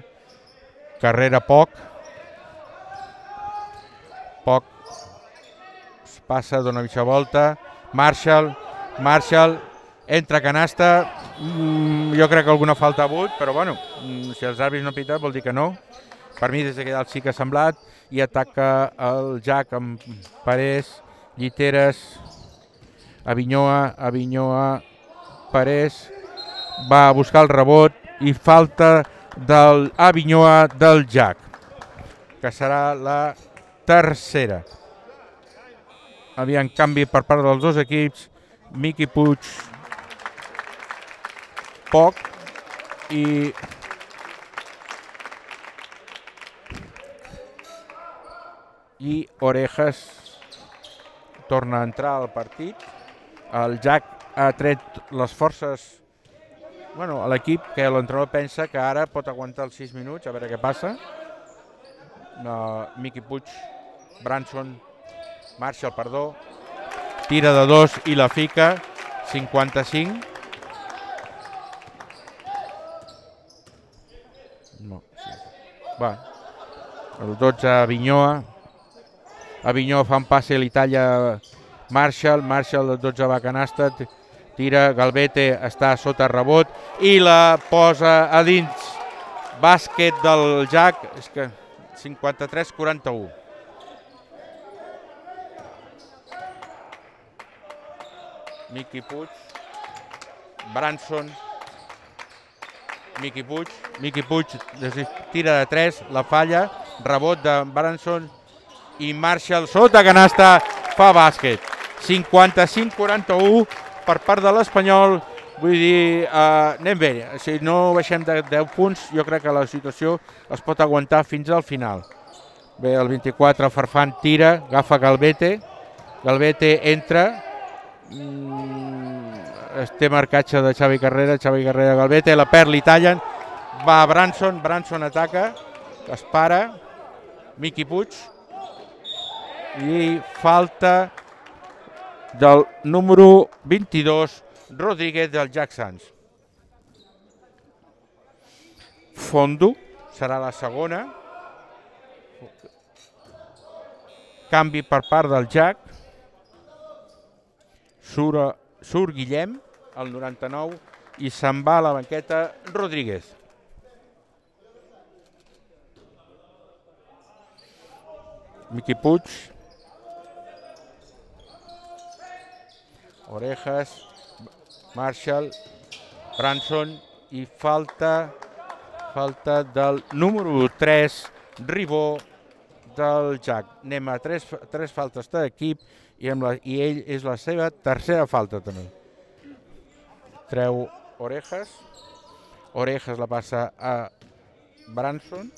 Carrera poc, poc, passa, dona mitja volta, Marshall, Marshall, entra canasta, mm, jo crec que alguna falta ha hagut, però bueno, mm, si els àrbits no piten vol dir que no. Per mi des de que sí que ha semblat i ataca el Jack amb Parés, Lliteres, Avinyoa, Avinyoa, Parés, va a buscar el rebot i falta del Avinyoa del Jack, que serà la tercera. Havia canvi per part dels dos equips, Miqui Puig poc i i Orejas torna a entrar al partit. El Jack ha tret les forces bueno, a l'equip que l'entrenador pensa que ara pot aguantar els 6 minuts, a veure què passa. Uh, Miqui Puig, Branson, Marshall, perdó, tira de dos i la fica, 55. No. Va, el 12 Avinyoa, Avinyoa fa un passe a l'Itàlia Marshall, Marshall el 12 va canasta, tira, Galvete està sota rebot i la posa a dins. Bàsquet del Jack, és que 53-41. Miqui Puig, Branson, Miqui Puig, Miqui Puig tira de 3, la falla, rebot de Branson i Marshall sota canasta fa bàsquet. 55-41 per part de l'Espanyol, vull dir, eh, anem bé, si no baixem de 10 punts, jo crec que la situació es pot aguantar fins al final. Bé, el 24, Farfan tira, agafa Galvete, Galvete entra, té marcatge de Xavi Carrera, Xavi Carrera, Galvete, la perd, li tallen, va a Branson, Branson ataca, es para, Miqui Puig, i falta del número 22, Rodríguez del Jack Sanz. Fondo serà la segona. Canvi per part del Jack. Surt, surt Guillem, al 99, i se'n va a la banqueta Rodríguez. Miqui Puig, Orejas, Marshall, Branson. I falta falta del número 3, Ribó del Jack. Anem a tres, tres faltes d'equip i, amb la, i ell és la seva tercera falta també. Treu Orejas, Orejas la passa a Branson,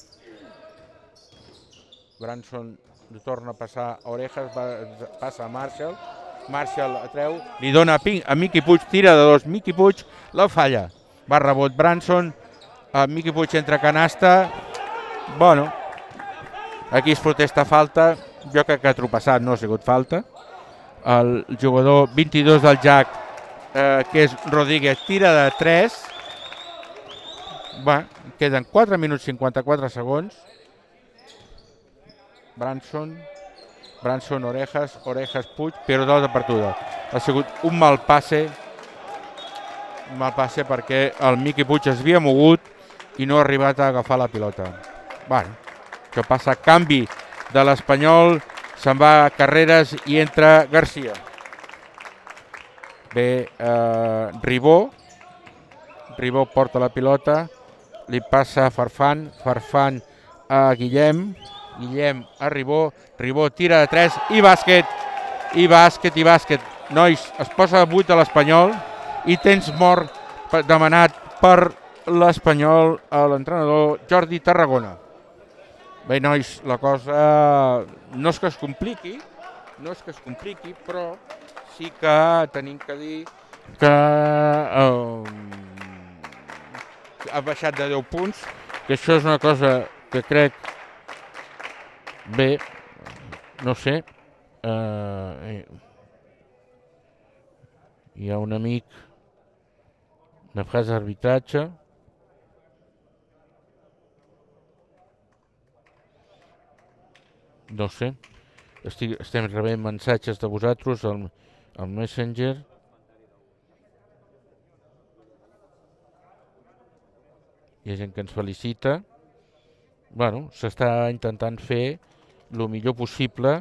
Branson torna a passar a Orejas, passa a Marshall, Marshall treu, li dona a, Pink, a Miqui Puig, tira de dos, Miqui Puig la falla. Va rebot Branson, a Miqui Puig entra canasta, bueno, aquí es protesta falta, jo crec que ha tropassat, no ha sigut falta. El jugador 22 del Jack, eh, que és Rodríguez, tira de 3, va, queden 4 minuts 54 segons, Branson, Branson, Orejas, Orejas, Puig, però de la partida. Ha sigut un mal passe, un mal passe perquè el Miqui Puig es havia mogut i no ha arribat a agafar la pilota. Bueno, això passa. Canvi de l'Espanyol, se'n va a Carreras i entra Garcia. Bé, eh, Ribó, Ribó porta la pilota, li passa a Farfan, Farfan a Guillem, Guillem a Ribó, Ribó tira de 3 i bàsquet, i bàsquet, i bàsquet. Nois, es posa 8 a l'Espanyol i tens mort demanat per l'Espanyol a l'entrenador Jordi Tarragona. Bé, nois, la cosa no és que es compliqui, no és que es compliqui, però sí que tenim que dir que eh, ha baixat de 10 punts, que això és una cosa que crec bé, no sé, eh, hi ha un amic de frase d'arbitratge no sé, estic, estem rebent missatges de vosaltres al, al Messenger. Hi ha gent que ens felicita. bueno, s'està intentant fer el millor possible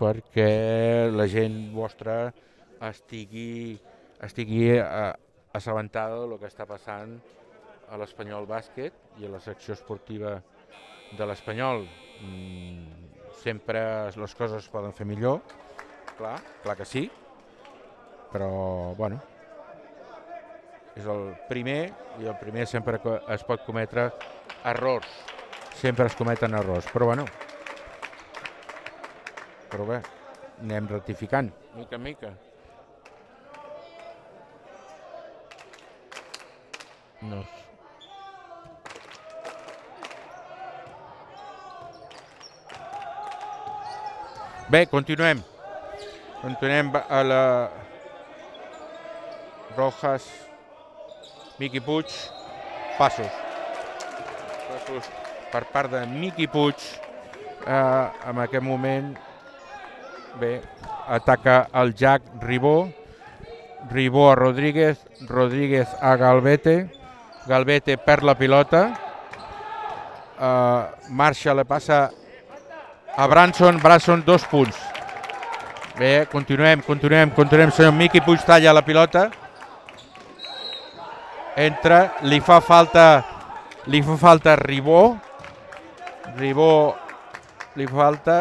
perquè la gent vostra estigui, estigui eh, assabentada del que està passant a l'Espanyol Bàsquet i a la secció esportiva de l'Espanyol. Mm, sempre les coses es poden fer millor, clar, clar que sí, però, bueno, és el primer i el primer sempre es pot cometre errors, sempre es cometen errors, però bueno, però bé, anem rectificant, mica en mica. No. s- Bé, continuem. Continuem a la Rojas, Miqui Puig, passos. Passos per part de Miqui Puig. Eh, en aquest moment, bé, ataca el Jack Ribó. Ribó a Rodríguez, Rodríguez a Galvete. Galvete perd la pilota. Uh, Marxa la passa a Branson, Branson dos punts. Bé, continuem, continuem, continuem. Senyor Miqui Puig talla la pilota. Entra, li fa falta, li fa falta Ribó. Ribó li falta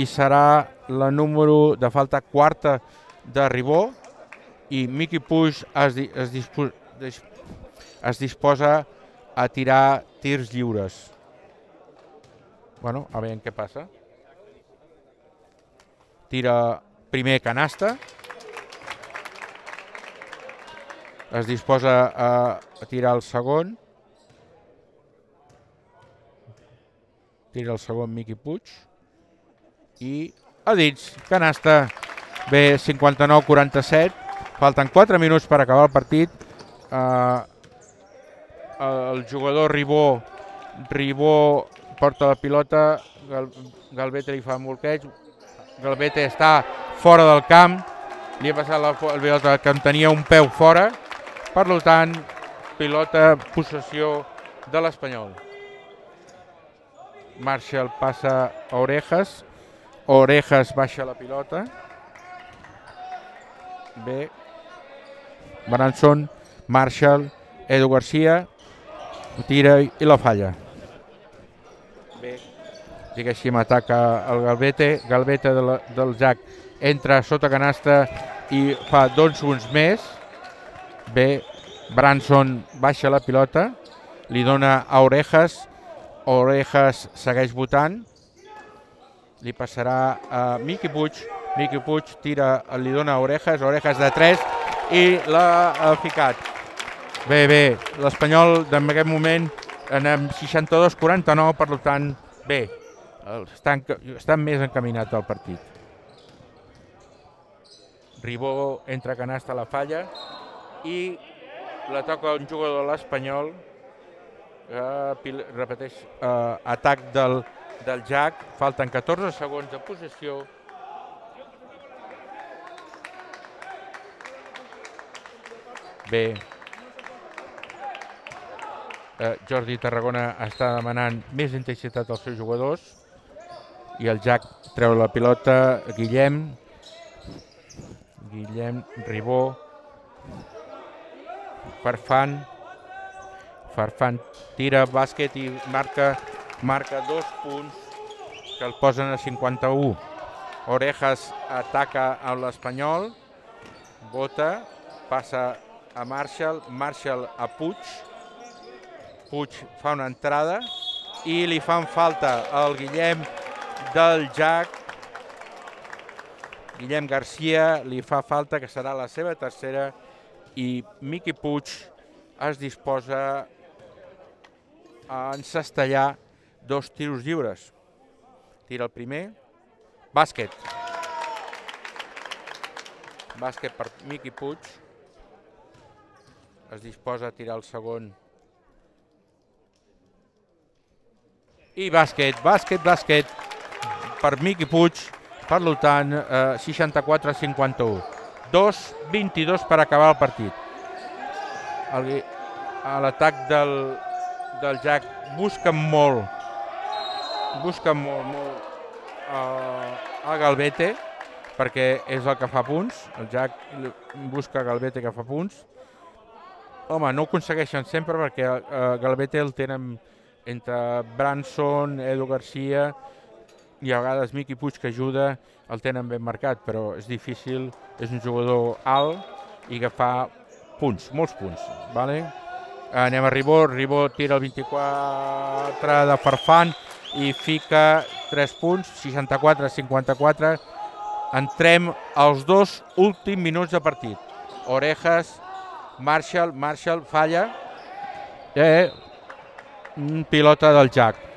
i serà la número de falta quarta de Ribó i Miqui Puig es, es, es disposa a tirar tirs lliures. Bueno, a veure què passa. Tira primer canasta. Es disposa a, tirar el segon. Tira el segon Miqui Puig. I a dins, canasta. Bé, 59-47. Falten 4 minuts per acabar el partit. Uh, el jugador Ribó, Ribó porta la pilota, Gal, Galvete li fa un Galvete està fora del camp, li ha passat la, pilota que en tenia un peu fora, per tant, pilota, possessió de l'Espanyol. Marshall passa a Orejas, Orejas baixa la pilota, bé, Branson, Marshall, Edu Garcia, tira i la falla. Diguéssim, ataca el Galvete, Galvete de la, del Jack entra sota canasta i fa dos punts més. Bé, Branson baixa la pilota, li dona a Orejas, Orejas segueix votant, li passarà a Miqui Puig, Miqui Puig tira, li dona a Orejas, Orejas de 3 i l'ha ha ficat. Bé, bé, l'Espanyol en aquest moment anem 62-49, per tant, bé, està, enca- està més encaminat al partit. Ribó entra canasta a la falla i la toca un jugador de l'Espanyol que repeteix eh, atac del, del Jack, falten 14 segons de possessió Bé. eh, Jordi Tarragona està demanant més intensitat als seus jugadors i el Jack treu la pilota, Guillem, Guillem, Ribó, Farfan, Farfan tira bàsquet i marca, marca dos punts que el posen a 51. Orejas ataca a l'Espanyol, bota, passa a Marshall, Marshall a Puig, Puig fa una entrada i li fan falta al Guillem del Jack. Guillem Garcia li fa falta, que serà la seva tercera, i Miqui Puig es disposa a encestellar dos tiros lliures. Tira el primer, bàsquet. Bàsquet per Miqui Puig. Es disposa a tirar el segon. I bàsquet, bàsquet, bàsquet per Miqui Puig. Per tant, eh, 64-51. 2-22 per acabar el partit. A l'atac del, del Jack busquen molt, busquen molt, molt eh, a Galvete, perquè és el que fa punts. El Jack busca Galvete que fa punts. Home, no ho aconsegueixen sempre perquè eh, Galvete el tenen entre Branson, Edu Garcia i a vegades Miqui Puig que ajuda, el tenen ben marcat, però és difícil, és un jugador alt i que fa punts, molts punts. Vale? Anem a Ribó, Ribó tira el 24 de Farfan i fica 3 punts, 64-54. Entrem als dos últims minuts de partit. Orejas, Marshall, Marshall falla. Eh, mm, pilota del Jack.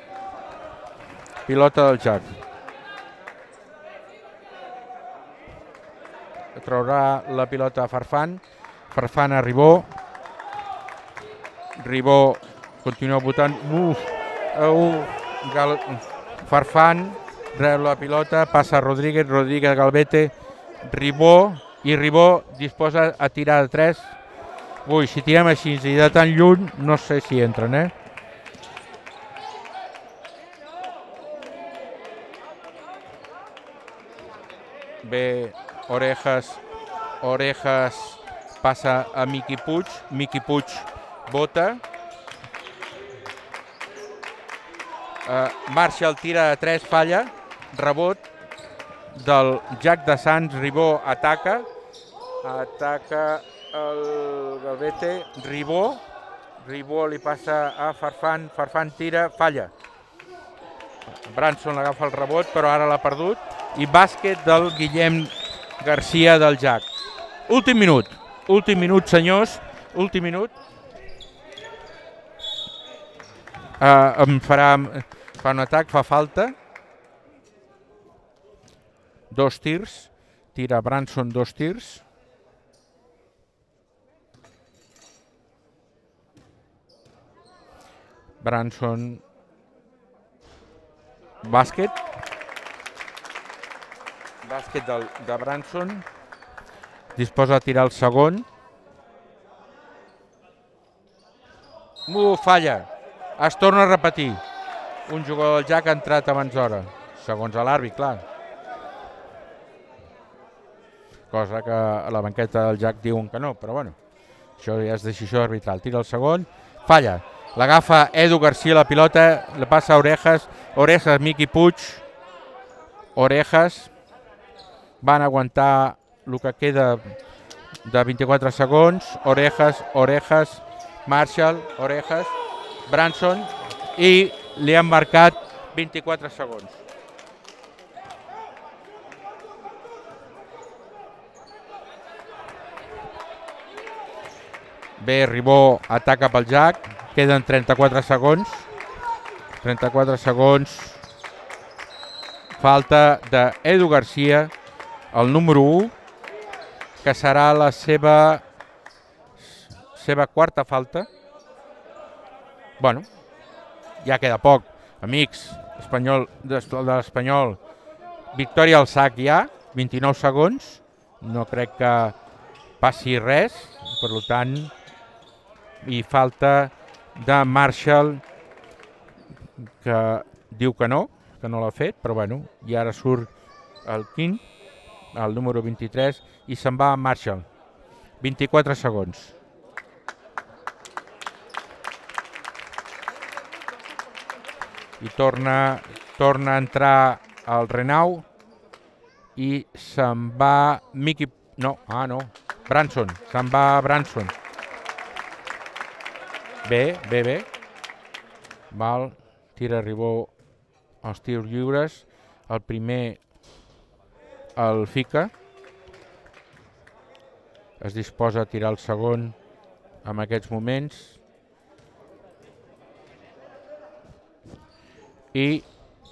Pilota del Jack. Traurà la pilota Farfan. Farfan a Ribó. Ribó continua votant. Uf, uh, Gal... Farfan rep la pilota, passa Rodríguez, Rodríguez Galvete, Ribó i Ribó disposa a tirar de 3. Ui, si tirem així i de tan lluny, no sé si entren, eh? Bé, Orejas, Orejas passa a Miqui Puig, Miqui Puig bota. Uh, Marshall tira de 3, falla, rebot del Jack de Sants, Ribó ataca, ataca el Galvete, Ribó, Ribó li passa a Farfan, Farfan tira, falla. Branson agafa el rebot, però ara l'ha perdut. I bàsquet del Guillem Garcia del Jack. Últim minut, últim minut, senyors, últim minut. Uh, em farà, fa un atac, fa falta. Dos tirs, tira Branson dos tirs. Branson bàsquet bàsquet del, de Branson disposa a tirar el segon Uh, falla. Es torna a repetir. Un jugador del Jack ha entrat abans d'hora, segons a l'àrbit, clar. Cosa que a la banqueta del Jack diuen que no, però bueno, això ja és decisió arbitral. Tira el segon, falla. L'agafa Edu Garcia la pilota, la passa a Orejas, Orejas, Miqui Puig, Orejas, van aguantar el que queda de 24 segons, Orejas, Orejas, Marshall, Orejas, Branson. I li han marcat 24 segons. Bé, Ribó ataca pel Jack, queden 34 segons. 34 segons. Falta d'Edu Garcia, el número 1, que serà la seva seva quarta falta. Bueno, ja queda poc. Amics, espanyol, de l'Espanyol, victòria al sac ja, 29 segons. No crec que passi res, per tant, i falta de Marshall que diu que no, que no l'ha fet, però bueno, i ara surt el King, el número 23, i se'n va Marshall. 24 segons. I torna, torna a entrar el Renau i se'n va Mickey... No, ah no, Branson, se'n va Branson. Bé, bé, bé. Val, tira Ribó els tirs lliures. El primer el fica. Es disposa a tirar el segon en aquests moments. I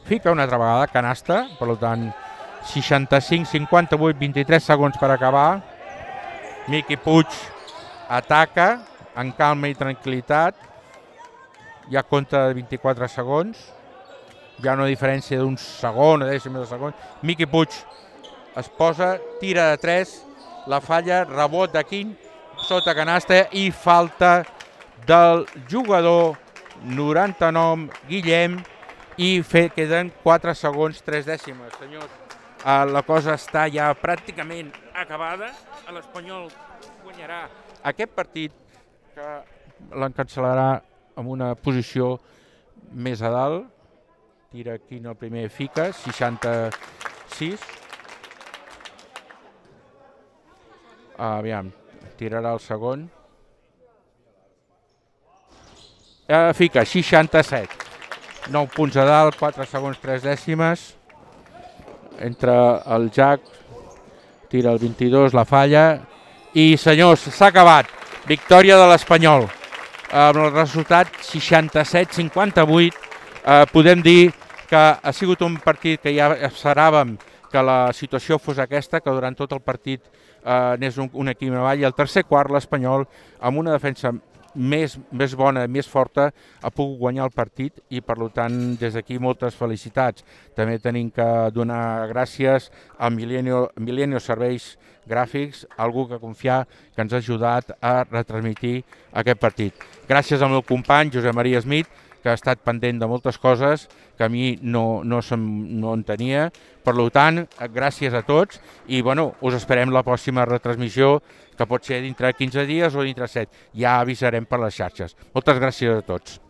fica una altra vegada canasta, per tant 65, 58, 23 segons per acabar. Miqui Puig ataca en calma i tranquil·litat. Hi ha compte de 24 segons. Hi ha una diferència d'un segon dècimes de segon. Miqui Puig es posa, tira de 3, la falla, rebot de Quim, sota canasta i falta del jugador 99, Guillem, i fe, queden 4 segons, 3 dècimes, senyors. Uh, la cosa està ja pràcticament acabada. L'Espanyol guanyarà aquest partit que l'encancel·larà amb una posició més a dalt. Tira aquí en el primer fica, 66. Aviam, tirarà el segon. Uh, fica, 67. 9 punts a dalt, 4 segons, 3 dècimes. Entre el Jack, tira el 22, la falla. I, senyors, s'ha acabat. Victòria de l'Espanyol. Amb el resultat 67-58, eh, podem dir que ha sigut un partit que ja esperàvem que la situació fos aquesta, que durant tot el partit eh, anés un, un equip avall. I el tercer quart, l'Espanyol, amb una defensa més, més bona, més forta, ha pogut guanyar el partit i per tant des d'aquí moltes felicitats. També tenim que donar gràcies a Milenio, Milenio Serveis Gràfics, algú que confiar que ens ha ajudat a retransmitir aquest partit. Gràcies al meu company Josep Maria Smith, que ha estat pendent de moltes coses que a mi no, no, sem, no en tenia. Per tant, gràcies a tots i bueno, us esperem la pròxima retransmissió que pot ser dintre de 15 dies o dintre de 7. Ja avisarem per les xarxes. Moltes gràcies a tots.